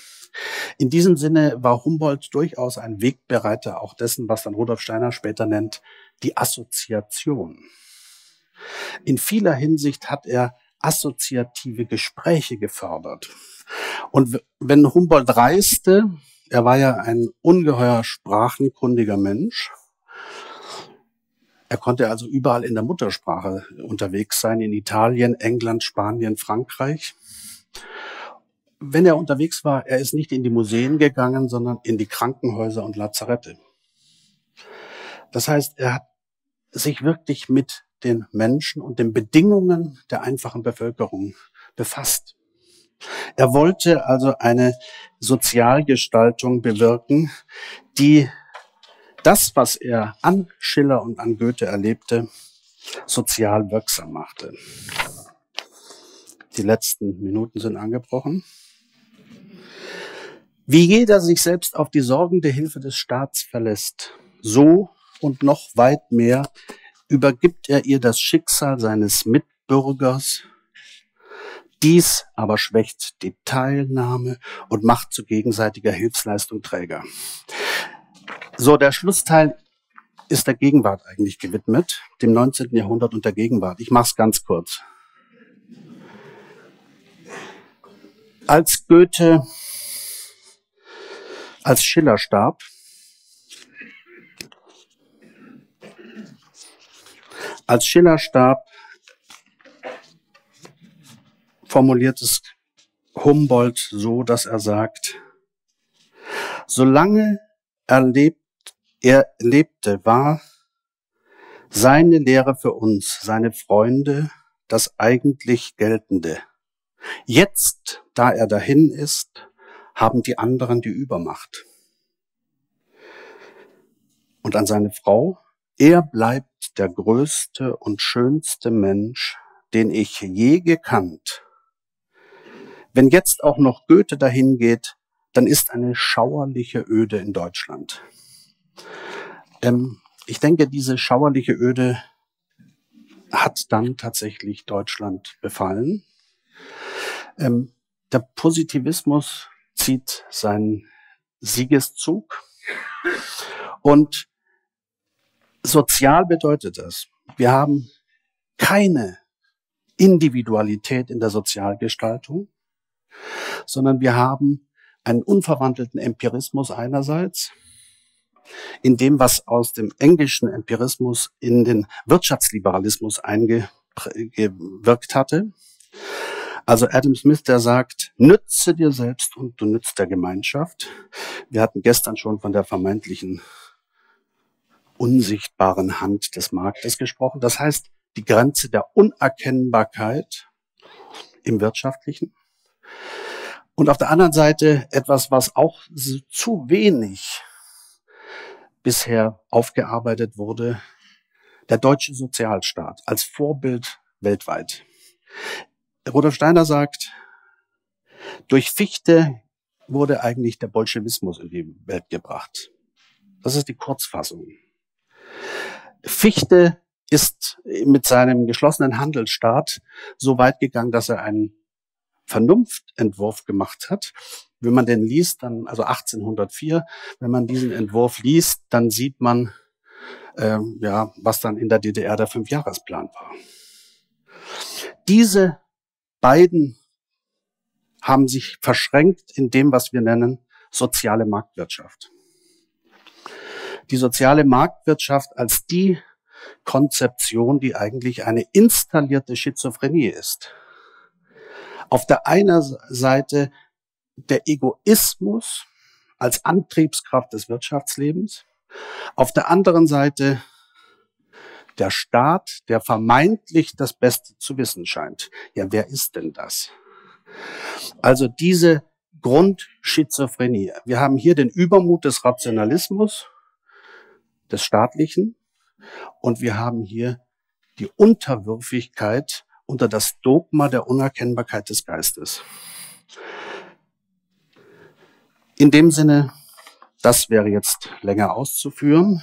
In diesem Sinne war Humboldt durchaus ein Wegbereiter auch dessen, was dann Rudolf Steiner später nennt, die Assoziation. In vieler Hinsicht hat er assoziative Gespräche gefördert. Und wenn Humboldt reiste, er war ja ein ungeheuer sprachenkundiger Mensch. Er konnte also überall in der Muttersprache unterwegs sein, in Italien, England, Spanien, Frankreich. Wenn er unterwegs war, er ist nicht in die Museen gegangen, sondern in die Krankenhäuser und Lazarette. Das heißt, er hat sich wirklich mit den Menschen und den Bedingungen der einfachen Bevölkerung befasst. Er wollte also eine Sozialgestaltung bewirken, die das, was er an Schiller und an Goethe erlebte, sozial wirksam machte. Die letzten Minuten sind angebrochen. Wie jeder sich selbst auf die sorgende Hilfe des Staats verlässt, so und noch weit mehr übergibt er ihr das Schicksal seines Mitbürgers. Dies aber schwächt die Teilnahme und macht zu gegenseitiger Hilfsleistung träger. So, der Schlussteil ist der Gegenwart eigentlich gewidmet, dem 19. Jahrhundert und der Gegenwart. Ich mache es ganz kurz. Als Goethe, als Schiller starb, Als Schiller starb, formuliert es Humboldt so, dass er sagt, solange er, lebt, er lebte, war seine Lehre für uns, seine Freunde, das eigentlich Geltende. Jetzt, da er dahin ist, haben die anderen die Übermacht. Und an seine Frau, er bleibt der größte und schönste Mensch, den ich je gekannt. Wenn jetzt auch noch Goethe dahin geht, dann ist eine schauerliche Öde in Deutschland. Ähm, ich denke, diese schauerliche Öde hat dann tatsächlich Deutschland befallen. Ähm, der Positivismus zieht seinen Siegeszug und Sozial bedeutet das, wir haben keine Individualität in der Sozialgestaltung, sondern wir haben einen unverwandelten Empirismus einerseits, in dem, was aus dem englischen Empirismus in den Wirtschaftsliberalismus eingewirkt hatte. Also Adam Smith, der sagt, nütze dir selbst und du nützt der Gemeinschaft. Wir hatten gestern schon von der vermeintlichen unsichtbaren Hand des Marktes gesprochen. Das heißt, die Grenze der Unerkennbarkeit im Wirtschaftlichen. Und auf der anderen Seite etwas, was auch zu wenig bisher aufgearbeitet wurde, der deutsche Sozialstaat als Vorbild weltweit. Rudolf Steiner sagt, durch Fichte wurde eigentlich der Bolschewismus in die Welt gebracht. Das ist die Kurzfassung. Fichte ist mit seinem geschlossenen Handelsstaat so weit gegangen, dass er einen Vernunftentwurf gemacht hat. Wenn man den liest, dann, also 1804, wenn man diesen Entwurf liest, dann sieht man, äh, ja, was dann in der DDR der Fünfjahresplan war. Diese beiden haben sich verschränkt in dem, was wir nennen soziale Marktwirtschaft. Die soziale Marktwirtschaft als die Konzeption, die eigentlich eine installierte Schizophrenie ist. Auf der einen Seite der Egoismus als Antriebskraft des Wirtschaftslebens, auf der anderen Seite der Staat, der vermeintlich das Beste zu wissen scheint. Ja, wer ist denn das? Also diese Grundschizophrenie. Wir haben hier den Übermut des Rationalismus, des Staatlichen, und wir haben hier die Unterwürfigkeit unter das Dogma der Unerkennbarkeit des Geistes. In dem Sinne, das wäre jetzt länger auszuführen,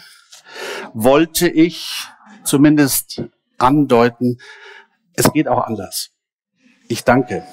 wollte ich zumindest andeuten, es geht auch anders. Ich danke.